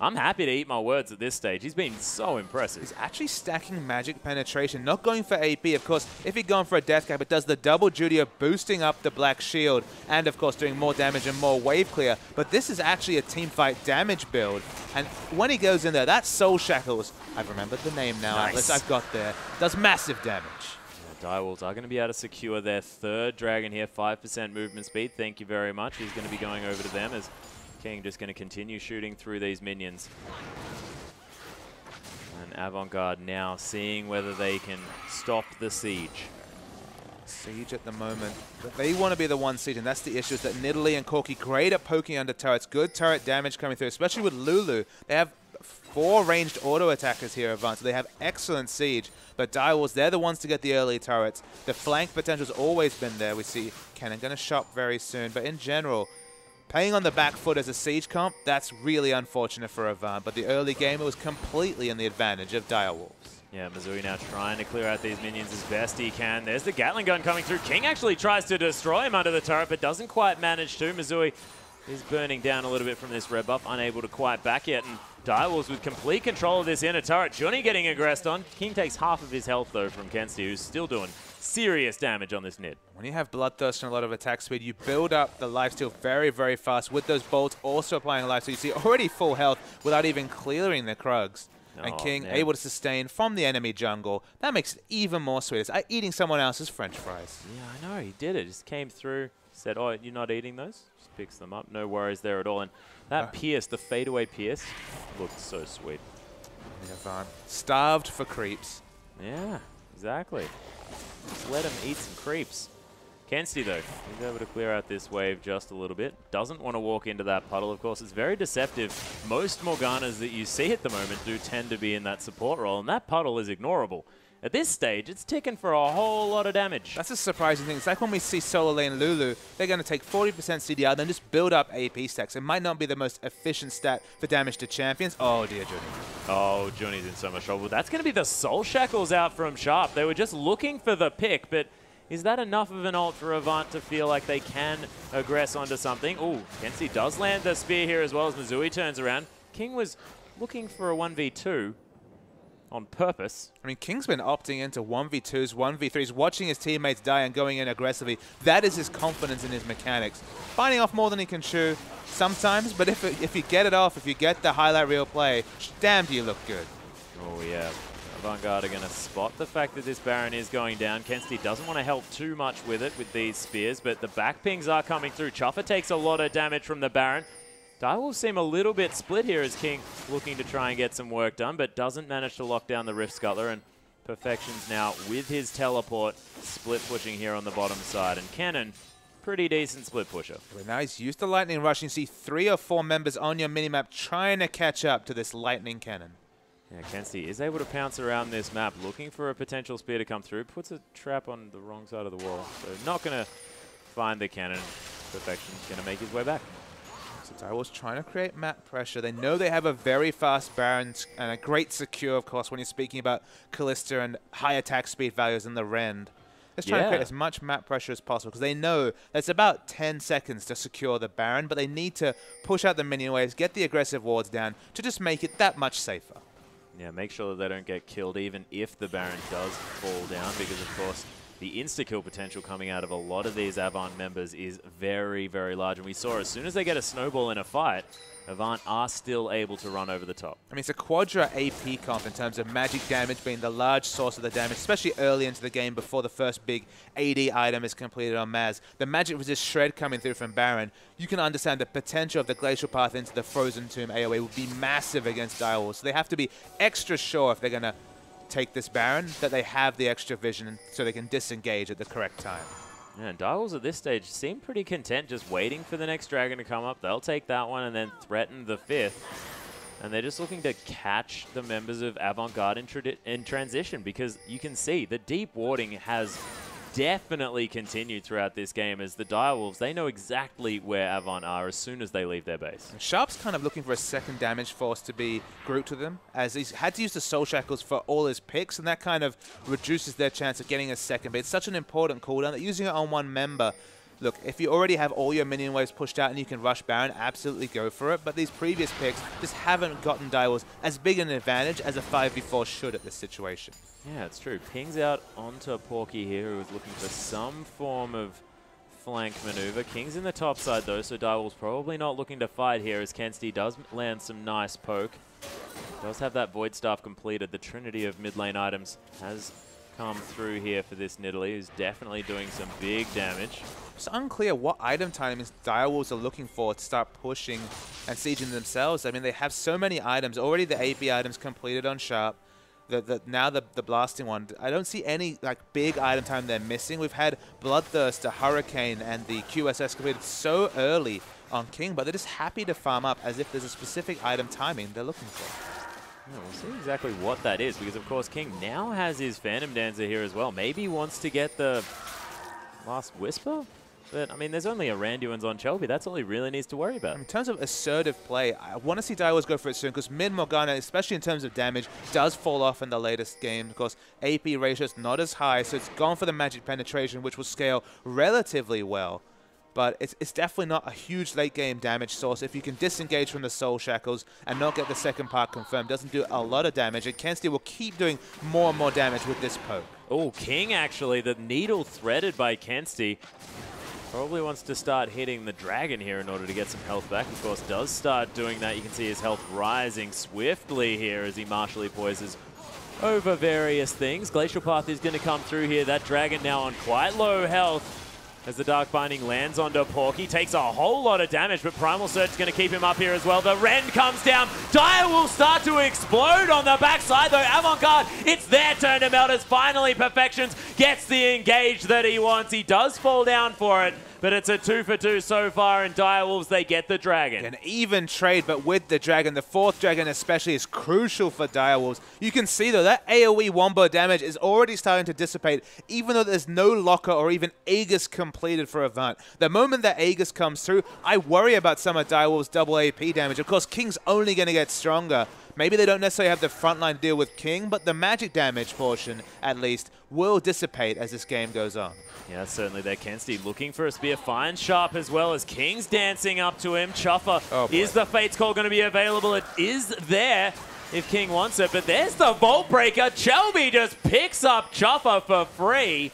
Speaker 2: I'm happy to eat my words at this stage. He's been so impressive.
Speaker 1: He's actually stacking magic penetration, not going for AP. Of course, if he'd gone for a death cap, it does the double duty of boosting up the black shield and, of course, doing more damage and more wave clear. But this is actually a team fight damage build. And when he goes in there, that Soul Shackles, I've remembered the name now,
Speaker 2: nice.
Speaker 1: Atlas, I've got there, does massive damage.
Speaker 2: Direwolves are going to be able to secure their third dragon here. 5% movement speed. Thank you very much. He's going to be going over to them as King just going to continue shooting through these minions. And Avant-Garde now seeing whether they can stop the siege.
Speaker 1: Siege at the moment. But they want to be the one siege, and that's the issue, is that Nidalee and Corki great at poking under turrets. Good turret damage coming through, especially with Lulu. They have four ranged auto attackers here, Avant, so they have excellent siege. But Direwolves, they're the ones to get the early turrets. The flank potential's always been there. We see Kennen going to shop very soon. But in general, playing on the back foot as a siege comp, that's really unfortunate for Avant. But the early game, it was completely in the advantage of Direwolves.
Speaker 2: Yeah, Misui now trying to clear out these minions as best he can. There's the Gatling gun coming through. King actually tries to destroy him under the turret, but doesn't quite manage to. Misui is burning down a little bit from this red buff, unable to quite back yet. And Direwolves with complete control of this inner turret. Johnny getting aggressed on. King takes half of his health, though, from Kensty, who's still doing serious damage on this Nid.
Speaker 1: When you have Bloodthirst and a lot of attack speed, you build up the lifesteal very, very fast with those bolts also applying life. So you see already full health without even clearing the Krugs. Oh, and King man. able to sustain from the enemy jungle. That makes it even more sweet. It's uh, like eating someone else's french fries.
Speaker 2: Yeah, I know. He did it. Just came through, said, oh, you're not eating those? Just picks them up. No worries there at all. And that uh, Pierce, the fadeaway Pierce, looked so sweet.
Speaker 1: Yeah. Starved for creeps.
Speaker 2: Yeah, exactly. Just let him eat some creeps. Kensty, though, he's able to clear out this wave just a little bit. Doesn't want to walk into that puddle, of course. It's very deceptive. Most Morganas that you see at the moment do tend to be in that support role, and that puddle is ignorable. At this stage, it's ticking for a whole lot of damage.
Speaker 1: That's a surprising thing. It's like when we see Solo Lane Lulu, they're going to take 40% CDR, then just build up AP stacks. It might not be the most efficient stat for damage to champions. Oh, dear Johnny.
Speaker 2: Oh, Johnny's in so much trouble. That's going to be the Soul Shackles out from Sharp. They were just looking for the pick, but is that enough of an ult for Avant to feel like they can aggress onto something? Oh, Kensty does land the spear here as well as Misui turns around. King was looking for a 1v2 on purpose.
Speaker 1: I mean, King's been opting into 1v2s, 1v3s, watching his teammates die and going in aggressively. That is his confidence in his mechanics. Finding off more than he can chew sometimes, but if, it, if you get it off, if you get the highlight reel play, damn do you look good.
Speaker 2: Oh, yeah. Avant-Garde are going to spot the fact that this Baron is going down. Kensty doesn't want to help too much with it with these spears, but the back pings are coming through. Chuffer takes a lot of damage from the Baron. Direwolves seem a little bit split here as King looking to try and get some work done, but doesn't manage to lock down the Rift Scuttler. And Perfections now with his teleport, split pushing here on the bottom side. And Kennen pretty decent split pusher.
Speaker 1: Well, now he's used the Lightning Rush. You see three or four members on your minimap trying to catch up to this Lightning Kennen.
Speaker 2: Yeah, Kensti is able to pounce around this map, looking for a potential spear to come through. Puts a trap on the wrong side of the wall. So not going to find the Kennen. Perfection's going to make his way back.
Speaker 1: So Direwolves trying to create map pressure. They know they have a very fast Baron and a great secure, of course, when you're speaking about Kalista and high attack speed values in the Rend. Let's try yeah. to create as much map pressure as possible because they know it's about 10 seconds to secure the Baron, but they need to push out the minion waves, get the aggressive wards down to just make it that much safer.
Speaker 2: Yeah, make sure that they don't get killed even if the Baron does fall down because, of course, the insta-kill potential coming out of a lot of these Avant members is very, very large. And we saw as soon as they get a snowball in a fight, Avant are still able to run over the top.
Speaker 1: I mean, it's a Quadra AP comp in terms of magic damage being the large source of the damage, especially early into the game before the first big AD item is completed on Maz. The magic resist shred coming through from Baron, you can understand the potential of the Glacial Path into the Frozen Tomb AoE would be massive against Direwolves. So they have to be extra sure if they're going to take this Baron, that they have the extra vision so they can disengage at the correct time.
Speaker 2: Yeah, and Direwolves at this stage seem pretty content just waiting for the next dragon to come up. They'll take that one and then threaten the fifth. And they're just looking to catch the members of Avant-Garde in, in transition because you can see the deep warding has definitely continued throughout this game as the Direwolves, they know exactly where Avant are as soon as they leave their base.
Speaker 1: Sharp's kind of looking for a second damage force to be grouped to them, as he's had to use the Soul Shackles for all his picks, and that kind of reduces their chance of getting a second. But it's such an important cooldown that using it on one member Look, if you already have all your minion waves pushed out and you can rush Baron, absolutely go for it. But these previous picks just haven't gotten Direwolves as big an advantage as a 5v4 should at this situation.
Speaker 2: Yeah, it's true. Pings out onto Porky here, who is looking for some form of flank maneuver. King's in the top side, though, so Direwolves probably not looking to fight here as Kensti does land some nice poke. Does have that Void Staff completed. The trinity of mid lane items has come through here for this Nidalee, who's definitely doing some big damage.
Speaker 1: It's unclear what item timings Direwolves are looking for to start pushing and sieging themselves. I mean, they have so many items. Already the AP items completed on Sharp. The, the, now the, the blasting one. I don't see any like big item time they're missing. We've had Bloodthirst, a Hurricane, and the QSS completed so early on King, but they're just happy to farm up as if there's a specific item timing they're looking for.
Speaker 2: Yeah, we'll see exactly what that is, because of course King now has his Phantom Dancer here as well. Maybe wants to get the Last Whisper? But, I mean, there's only a Randuin's on Chelby. That's all he really needs to worry about.
Speaker 1: In terms of assertive play, I want to see Direwolves go for it soon because mid Morgana, especially in terms of damage, does fall off in the latest game. Of course, AP ratio is not as high, so it's gone for the magic penetration, which will scale relatively well but it's, it's definitely not a huge late game damage source. If you can disengage from the Soul Shackles and not get the second part confirmed, doesn't do a lot of damage. And Kensti will keep doing more and more damage with this poke.
Speaker 2: Oh, King actually, the needle threaded by Kensti. Probably wants to start hitting the dragon here in order to get some health back. Of course, does start doing that. You can see his health rising swiftly here as he martially poises over various things. Glacial Path is going to come through here. That dragon now on quite low health as the Dark Binding lands onto Porky. Takes a whole lot of damage, but Primal Surge is going to keep him up here as well. The Rend comes down. Dire will start to explode on the backside, though. Avant-Garde, it's their turn to melt as finally Perfections gets the engage that he wants. He does fall down for it, but it's a two for two so far, and Direwolves, they get the Dragon.
Speaker 1: An even trade, but with the Dragon. The fourth Dragon especially is crucial for Direwolves. You can see, though, that AoE wombo damage is already starting to dissipate, even though there's no locker or even Aegis completed for Avant. The moment that Aegis comes through, I worry about some of Direwolves' double AP damage. Of course, King's only going to get stronger, Maybe they don't necessarily have the frontline deal with King, but the magic damage portion, at least, will dissipate as this game goes on.
Speaker 2: Yeah, certainly there. Kensti looking for a spear. Finds Sharp as well as King's dancing up to him. Chuffer, oh is the Fate's Call going to be available? It is there if King wants it, but there's the Vault Breaker. Chelby just picks up Chuffer for free.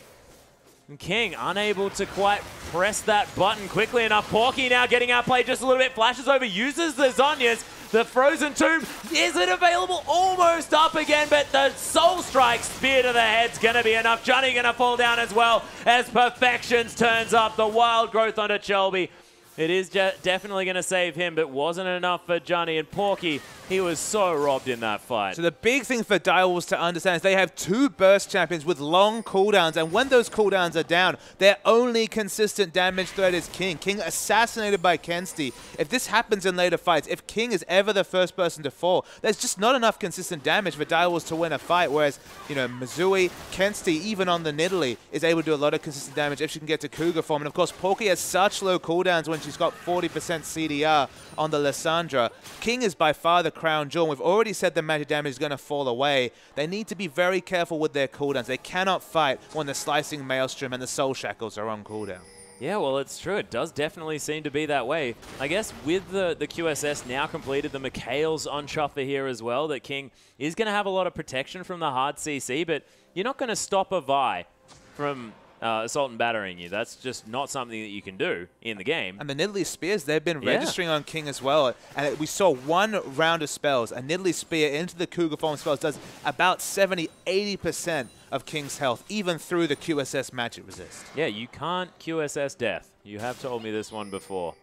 Speaker 2: And King unable to quite press that button quickly enough. Porky now getting outplayed just a little bit. Flashes over, uses the Zhonya's. The Frozen Tomb, is it available? Almost up again, but the Soul Strike Spear to the head's going to be enough. Johnny going to fall down as well as Perfections turns up. The Wild Growth onto Chelby. It is definitely going to save him, but wasn't enough for Johnny. And Porky He was so robbed in that fight.
Speaker 1: So the big thing for Direwolves to understand is they have two burst champions with long cooldowns, and when those cooldowns are down, their only consistent damage threat is King. King assassinated by Kensty. If this happens in later fights, if King is ever the first person to fall, there's just not enough consistent damage for Direwolves to win a fight, whereas, you know, Misui, Kensty, even on the Nidalee, is able to do a lot of consistent damage if she can get to Cougar form. And of course, Porky has such low cooldowns when she's got 40% CDR on the Lissandra. King is by far the crown jewel. We've already said the magic damage is going to fall away. They need to be very careful with their cooldowns. They cannot fight when the Slicing Maelstrom and the Soul Shackles are on cooldown.
Speaker 2: Yeah, well, it's true. It does definitely seem to be that way. I guess with the, the QSS now completed, the Mikael's on Chuffer here as well, that King is going to have a lot of protection from the hard CC, but you're not going to stop a Vi from uh, assault and battering you. That's just not something that you can do in the game.
Speaker 1: And the Nidalee Spears, they've been
Speaker 2: Yeah.
Speaker 1: registering on King as well. And we saw one round of spells. A Nidalee Spear into the Cougar form spells does about 70, 80% of King's health, even through the QSS magic resist.
Speaker 2: Yeah, you can't QSS death. You have told me this one before.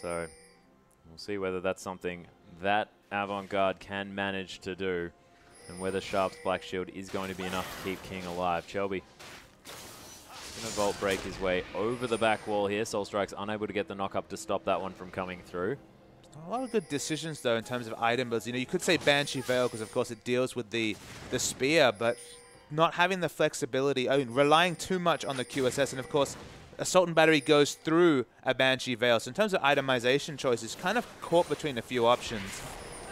Speaker 2: So we'll see whether that's something that Avant-Garde can manage to do and whether Sharp's Black Shield is going to be enough to keep King alive. Shelby going to Volt break his way over the back wall here. Soul Strike's unable to get the knock up to stop that one from coming through.
Speaker 1: A lot of good decisions, though, in terms of item builds. You know, you could say Banshee Veil because, of course, it deals with the, the spear, but not having the flexibility, I mean, relying too much on the QSS, and, of course, Assault and Battery goes through a Banshee Veil. So in terms of itemization choices, kind of caught between a few options.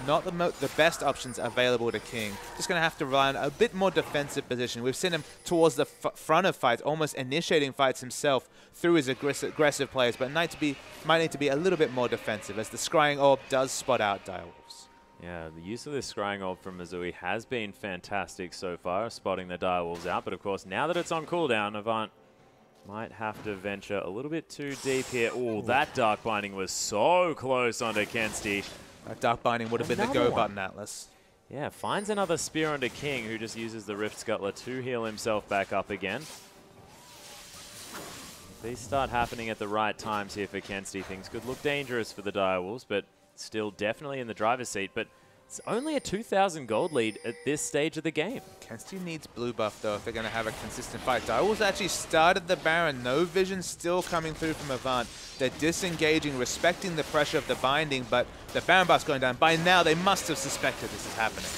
Speaker 1: Not the, the best options available to King. Just going to have to rely on a bit more defensive position. We've seen him towards the front of fights, almost initiating fights himself through his aggressive, aggressive plays, but might, to be, might need to be a little bit more defensive as the Scrying Orb does spot out Direwolves.
Speaker 2: Yeah, the use of this scrying orb from Misui has been fantastic so far, spotting the direwolves out. But of course, now that it's on cooldown, Avant might have to venture a little bit too deep here. Oh, that dark binding was so close onto Kensty.
Speaker 1: That Dark Binding would have been the go
Speaker 2: one.
Speaker 1: button, Atlas.
Speaker 2: Yeah, finds another spear onto King, who just uses the Rift Scuttler to heal himself back up again. These start happening at the right times here for Kensty. Things could look dangerous for the Direwolves, but still definitely in the driver's seat. But it's only a 2,000 gold lead at this stage of the game.
Speaker 1: Kensty needs blue buff, though, if they're going to have a consistent fight. Direwolves actually started the Baron. No vision still coming through from Avant. They're disengaging, respecting the pressure of the binding, but the Baron buff's going down. By now, they must have suspected this is happening.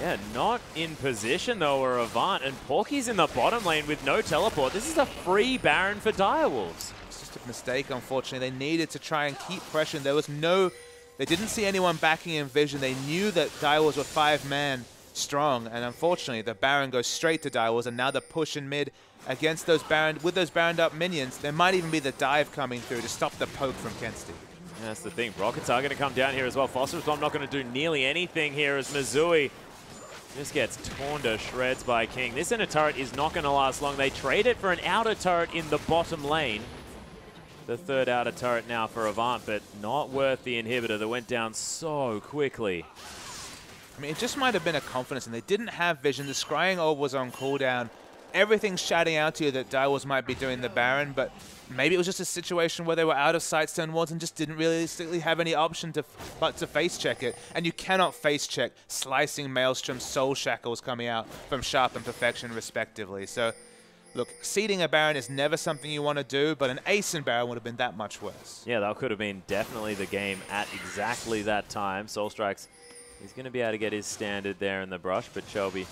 Speaker 2: Yeah, not in position though, or Avant, and Porky's in the bottom lane with no teleport. This is a free Baron for Direwolves.
Speaker 1: It's just a mistake, unfortunately. They needed to try and keep pressure. There was no... They didn't see anyone backing in vision. They knew that Direwolves were five-man strong, and unfortunately, the Baron goes straight to Direwolves, and now the push in mid against those Baron... With those Baroned up minions, there might even be the dive coming through to stop the poke from Kensty.
Speaker 2: That's the thing. Rockets are going to come down here as well. Phosphorus Bomb not going to do nearly anything here as Mizui just gets torn to shreds by King. This inner turret is not going to last long. They trade it for an outer turret in the bottom lane. The third outer turret now for Avant, but not worth the inhibitor that went down so quickly.
Speaker 1: I mean, it just might have been a confidence, and they didn't have vision. The Scrying Orb was on cooldown. Everything's shouting out to you that Direwolves might be doing the Baron, but maybe it was just a situation where they were out of sight stone wards and just didn't realistically have any option to but to face check it. And you cannot face check Slicing Maelstrom, Soul Shackles coming out from Sharp and Perfection respectively. So, look, ceding a Baron is never something you want to do, but an Ace in Baron would have been that much worse.
Speaker 2: Yeah, that could have been definitely the game at exactly that time. Soul Strikes, he's going to be able to get his standard there in the brush, but Shelby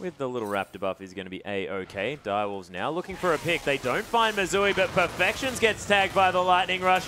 Speaker 2: with the little Raptor buff is going to be A-OK. Direwolves now looking for a pick. They don't find Mizui, but Perfections gets tagged by the Lightning Rush.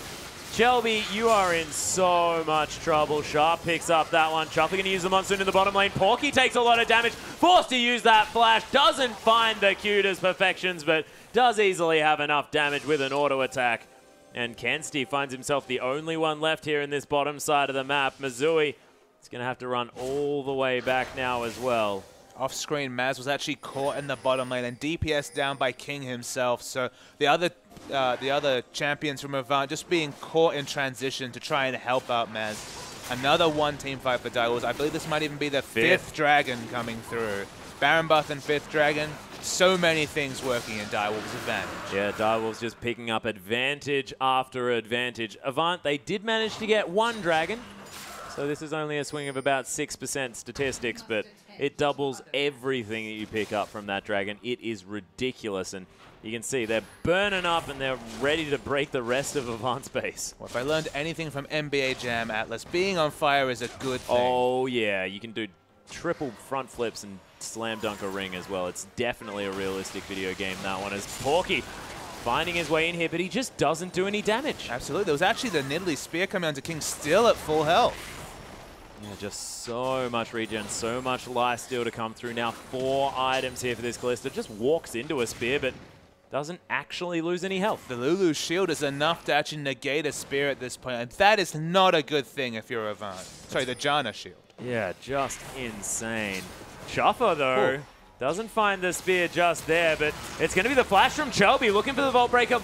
Speaker 2: Shelby, you are in so much trouble. Sharp picks up that one. Chuffley going to use the Monsoon in the bottom lane. Porky takes a lot of damage. Forced to use that flash. Doesn't find the cutest Perfections, but does easily have enough damage with an auto attack. And Kensty finds himself the only one left here in this bottom side of the map. Mizui is going to have to run all the way back now as well.
Speaker 1: Off-screen, Maz was actually caught in the bottom lane, and DPS down by King himself. So the other, uh, the other champions from Avant just being caught in transition to try and help out Maz. Another one team fight for Direwolves. I believe this might even be the fifth,
Speaker 2: Fifth.
Speaker 1: dragon coming through. Baron Buff and fifth dragon. So many things working in Direwolves' advantage.
Speaker 2: Yeah, Direwolves just picking up advantage after advantage. Avant, they did manage to get one dragon, So this is only a swing of about 6% statistics, but it doubles everything that you pick up from that dragon. It is ridiculous, and you can see they're burning up and they're ready to break the rest of Avant's base.
Speaker 1: Well, if I learned anything from NBA Jam Atlas, being on fire is a good thing.
Speaker 2: Oh, yeah. You can do triple front flips and slam dunk a ring as well. It's definitely a realistic video game, that one. Is Porky finding his way in here, but he just doesn't do any damage.
Speaker 1: Absolutely. There was actually the Nidalee Spear coming onto King still at full health.
Speaker 2: Yeah, just so much regen, so much life steal to come through. Now four items here for this Kalista. Just walks into a spear, but doesn't actually lose any health.
Speaker 1: The Lulu shield is enough to actually negate a spear at this point, and that is not a good thing if you're Avant. Sorry, the Janna shield.
Speaker 2: Yeah, just insane. Chuffer, though, Ooh. doesn't find the spear just there, but it's going to be the flash from Chelby looking for the Vault Breaker.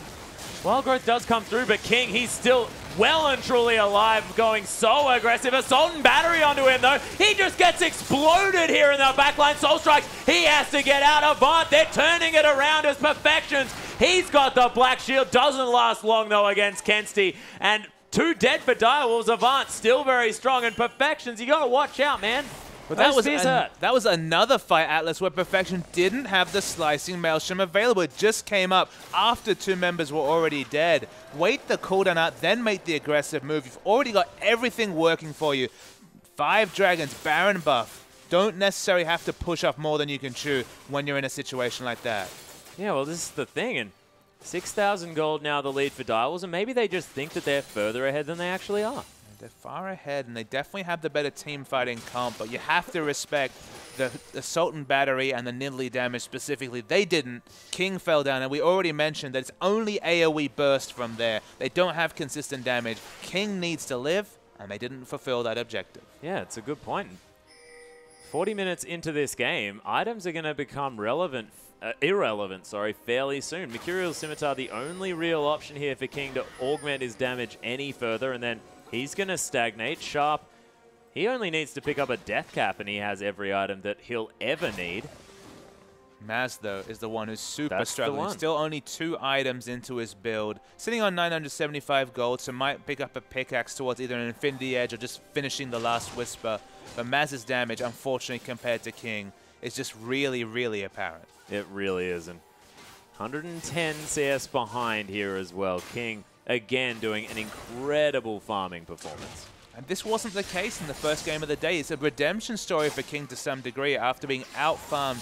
Speaker 2: Wild Growth does come through, but King, he's still well and truly alive, going so aggressive. Assault and battery onto him, though. He just gets exploded here in the backline. Soul Strikes, he has to get out. Of avant, they're turning it around as Perfections. He's got the Black Shield. Doesn't last long, though, against Kensty. And two dead for Direwolves. Avant still very strong. And Perfections, you got to watch out, man.
Speaker 1: But that was, an, that was another fight, Atlas, where Perfection didn't have the slicing Maelstrom available. It just came up after two members were already dead. Wait the cooldown out, then make the aggressive move. You've already got everything working for you. Five Dragons, Baron buff. Don't necessarily have to push off more than you can chew when you're in a situation like that.
Speaker 2: Yeah, well, this is the thing. And 6,000 gold now the lead for Direwolves, and maybe they just think that they're further ahead than they actually are.
Speaker 1: They're far ahead, and they definitely have the better team fighting comp, but you have to respect the Assault and Battery and the Nidalee damage specifically. They didn't. King fell down, and we already mentioned that it's only AoE burst from there. They don't have consistent damage. King needs to live, and they didn't fulfill that objective.
Speaker 2: Yeah, it's a good point. 40 minutes into this game, items are going to become relevant uh, irrelevant, sorry, fairly soon. Mercurial Scimitar, the only real option here for King to augment his damage any further, and then He's going to stagnate. Sharp, he only needs to pick up a death cap and he has every item that he'll ever need.
Speaker 1: Maz, though, is the one who's super That's struggling. Still only two items into his build. Sitting on 975 gold, so might pick up a pickaxe towards either an Infinity Edge or just finishing the last Whisper. But Maz's damage, unfortunately, compared to King, is just really, really apparent.
Speaker 2: It really isn't. 110 CS behind here as well. King again doing an incredible farming performance.
Speaker 1: And this wasn't the case in the first game of the day. It's a redemption story for King to some degree after being out-farmed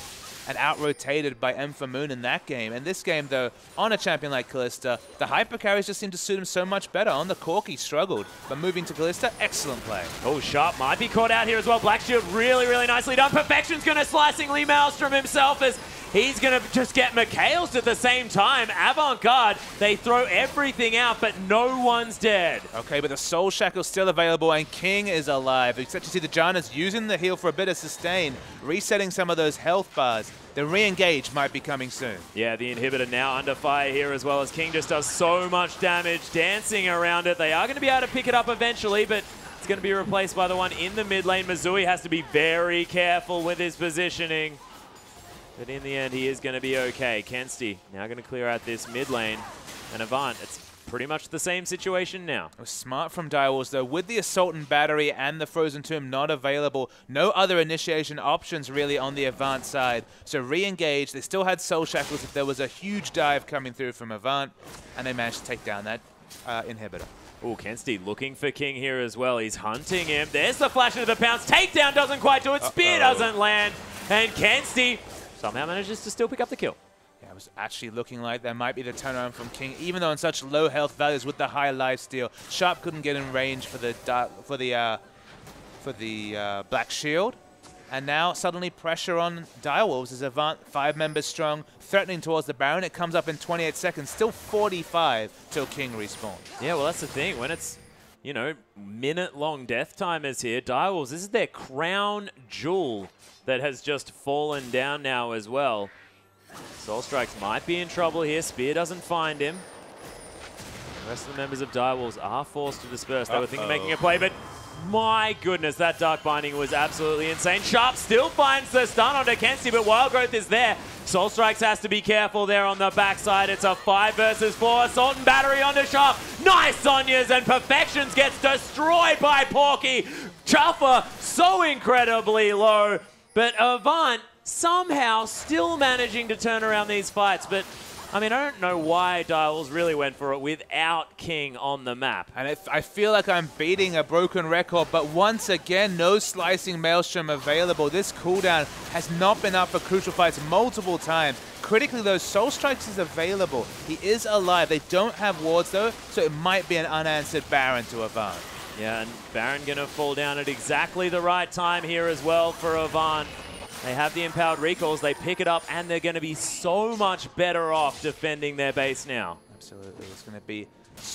Speaker 1: and out-rotated by Moon in that game. And this game, though, on a champion like Kalista, the hyper carries just seem to suit him so much better. On the Cork, he struggled. But moving to Kalista, excellent play.
Speaker 2: Oh, Sharp might be caught out here as well. Black Shield really, really nicely done. Perfection's going to slicing Lee Maelstrom himself as He's going to just get Mikael's at the same time. Avant-Garde, they throw everything out, but no one's dead.
Speaker 1: Okay, but the Soul Shackle's still available, and King is alive. Except to see the Janna's using the heal for a bit of sustain, resetting some of those health bars. The re-engage might be coming soon.
Speaker 2: Yeah, the inhibitor now under fire here as well as King just does so much damage dancing around it. They are going to be able to pick it up eventually, but it's going to be replaced by the one in the mid lane. Misui has to be very careful with his positioning. But in the end, he is going to be okay. Kensty now going to clear out this mid lane. And Avant, it's pretty much the same situation now.
Speaker 1: Smart from Direwolves, though. With the Assault and Battery and the Frozen Tomb not available, no other initiation options really on the Avant side. So re-engage. They still had Soul Shackles if there was a huge dive coming through from Avant, and they managed to take down that uh, inhibitor.
Speaker 2: Oh, Kensty looking for King here as well. He's hunting him. There's the flash into the pounce. Takedown doesn't quite do it. Spear uh -oh. doesn't land. And Kensty somehow manages to still pick up the kill.
Speaker 1: Was actually looking like there might be the turnaround from King, even though in such low health values with the high life steal. Sharp couldn't get in range for the for the uh, for the uh, Black Shield. And now suddenly pressure on Direwolves as Avant, five members strong, threatening towards the Baron. It comes up in 28 seconds, still 45 till King respawns.
Speaker 2: Yeah, well, that's the thing. When it's, you know, minute-long death timers here, Direwolves, this is their crown jewel that has just fallen down now as well. Soul Strikes might be in trouble here. Spear doesn't find him. The rest of the members of Direwolves are forced to disperse. They uh -oh. were thinking of making a play, but my goodness, that Dark Binding was absolutely insane. Sharp still finds the stun on Kensty, but Wild Growth is there. Soul Strikes has to be careful there on the backside. It's a five versus four. Assault and Battery onto Sharp. Nice Zhonya's and Perfections gets destroyed by Porky. Chuffer so incredibly low, but Avant somehow still managing to turn around these fights. But I mean, I don't know why Dials really went for it without King on the map.
Speaker 1: And if, I feel like I'm beating a broken record, but once again, no slicing Maelstrom available. This cooldown has not been up for crucial fights multiple times. Critically, though, Soul Strikes is available. He is alive. They don't have wards, though, so it might be an unanswered Baron to Avant.
Speaker 2: Yeah, and Baron going to fall down at exactly the right time here as well for Avant. They have the empowered recalls, they pick it up, and they're going to be so much better off defending their base now.
Speaker 1: Absolutely. It's going to be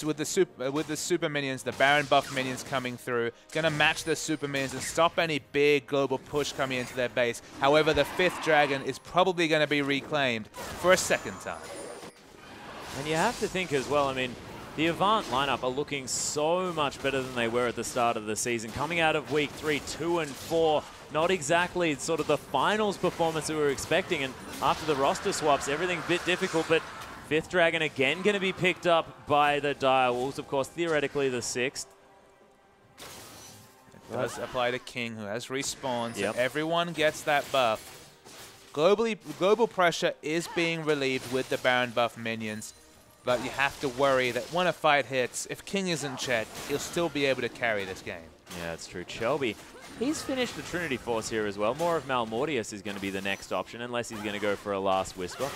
Speaker 1: with the super uh, with the super minions, the Baron buff minions coming through, going to match the super minions and stop any big global push coming into their base. However, the fifth dragon is probably going to be reclaimed for a second time.
Speaker 2: And you have to think as well, I mean, the Avant lineup are looking so much better than they were at the start of the season. Coming out of week three, two and four, not exactly sort of the finals performance that we were expecting. And after the roster swaps, everything a bit difficult. But Fifth Dragon again going to be picked up by the Dire Wolves. Of course, theoretically the sixth.
Speaker 1: It does apply to King, who has respawns.
Speaker 2: Yep.
Speaker 1: So everyone gets that buff. Globally, global pressure is being relieved with the Baron buff minions. But you have to worry that when a fight hits, if King isn't checked, he'll still be able to carry this game.
Speaker 2: Yeah, that's true. Chelby, he's finished the Trinity Force here as well. Maw of Malmortius is going to be the next option, unless he's going to go for a Last Whisper.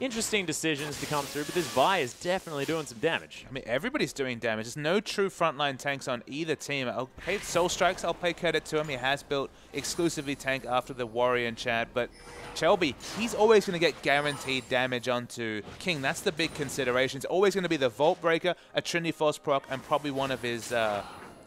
Speaker 2: Interesting decisions to come through, but this Vi is definitely doing some damage.
Speaker 1: I mean, everybody's doing damage. There's no true frontline tanks on either team. I'll pay Soul Strikes, I'll pay credit to him. He has built exclusively tank after the Warrior enchant, but Chelby, he's always going to get guaranteed damage onto King. That's the big consideration. It's always going to be the Vault Breaker, a Trinity Force proc, and probably one of his uh,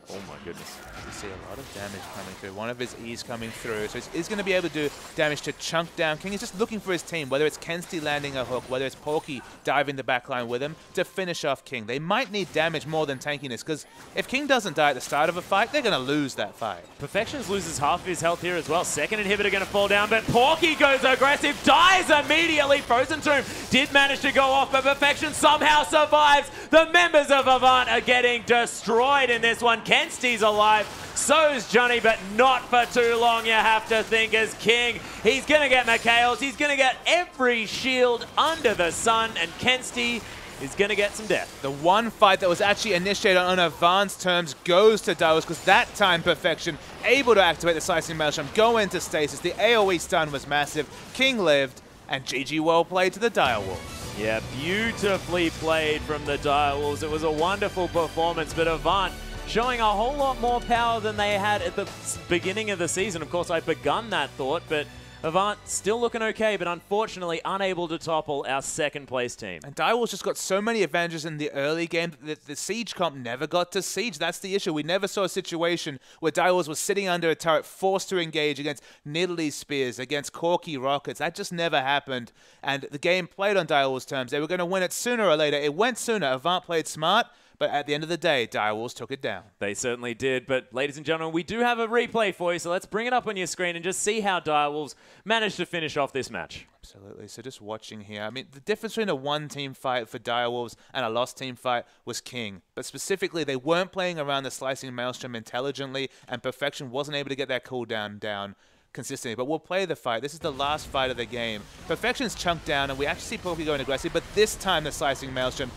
Speaker 2: Oh my goodness.
Speaker 1: You see a lot of damage coming through. One of his E's coming through. So he's, going to be able to do damage to chunk down. King is just looking for his team, whether it's Kensty landing a hook, whether it's Porky diving the backline with him, to finish off King. They might need damage more than tankiness, because if King doesn't die at the start of a fight, they're going to lose that fight.
Speaker 2: Perfections loses half of his health here as well. Second inhibitor going to fall down, but Porky goes aggressive, dies immediately. Frozen Tomb did manage to go off, but Perfection somehow survives. The members of Avant are getting destroyed in this one. Kensty's alive. So's Johnny, but not for too long, you have to think, as King. He's going to get Mikael's. He's going to get every shield under the sun, and Kensty is going to get some death.
Speaker 1: The one fight that was actually initiated on advanced terms goes to Dawes because that time Perfection able to activate the Slicing Maelstrom, go into stasis. The AoE stun was massive. King lived, and GG well played to the Direwolves.
Speaker 2: Yeah, beautifully played from the Direwolves. It was a wonderful performance, but Avant showing a whole lot more power than they had at the beginning of the season. Of course, I begun that thought, but Avant still looking okay, but unfortunately unable to topple our second place team.
Speaker 1: And Direwolves just got so many advantages in the early game that the Siege comp never got to Siege. That's the issue. We never saw a situation where Direwolves was sitting under a turret, forced to engage against Nidalee Spears, against Corki Rockets. That just never happened. And the game played on Direwolves' terms. They were going to win it sooner or later. It went sooner. Avant played smart. But at the end of the day, Direwolves took it down.
Speaker 2: They certainly did. But ladies and gentlemen, we do have a replay for you, so let's bring it up on your screen and just see how Direwolves managed to finish off this match.
Speaker 1: Absolutely. So just watching here, I mean, the difference between a one-team fight for Direwolves and a lost team fight was king. But specifically, they weren't playing around the slicing maelstrom intelligently, and Perfection wasn't able to get that cooldown down consistently. But we'll play the fight. This is the last fight of the game. Perfection's chunked down, and we actually see Porky going aggressive, but this time the slicing maelstrom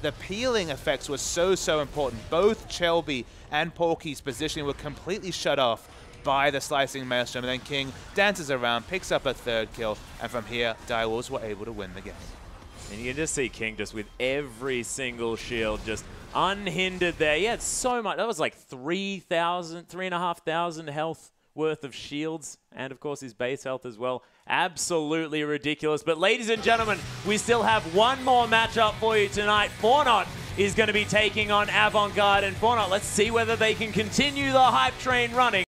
Speaker 1: the peeling effects were so, so important. Both Chelby and Porky's positioning were completely shut off by the slicing maelstrom. And then King dances around, picks up a third kill, and from here, Direwolves were able to win the game.
Speaker 2: And you can just see King just with every single shield just unhindered there. He had so much. That was like 3,000, 3,500 health worth of shields and, of course, his base health as well. Absolutely ridiculous. But, ladies and gentlemen, we still have one more matchup for you tonight. Fornot is going to be taking on Avant Garde. And Fornot, let's see whether they can continue the hype train running.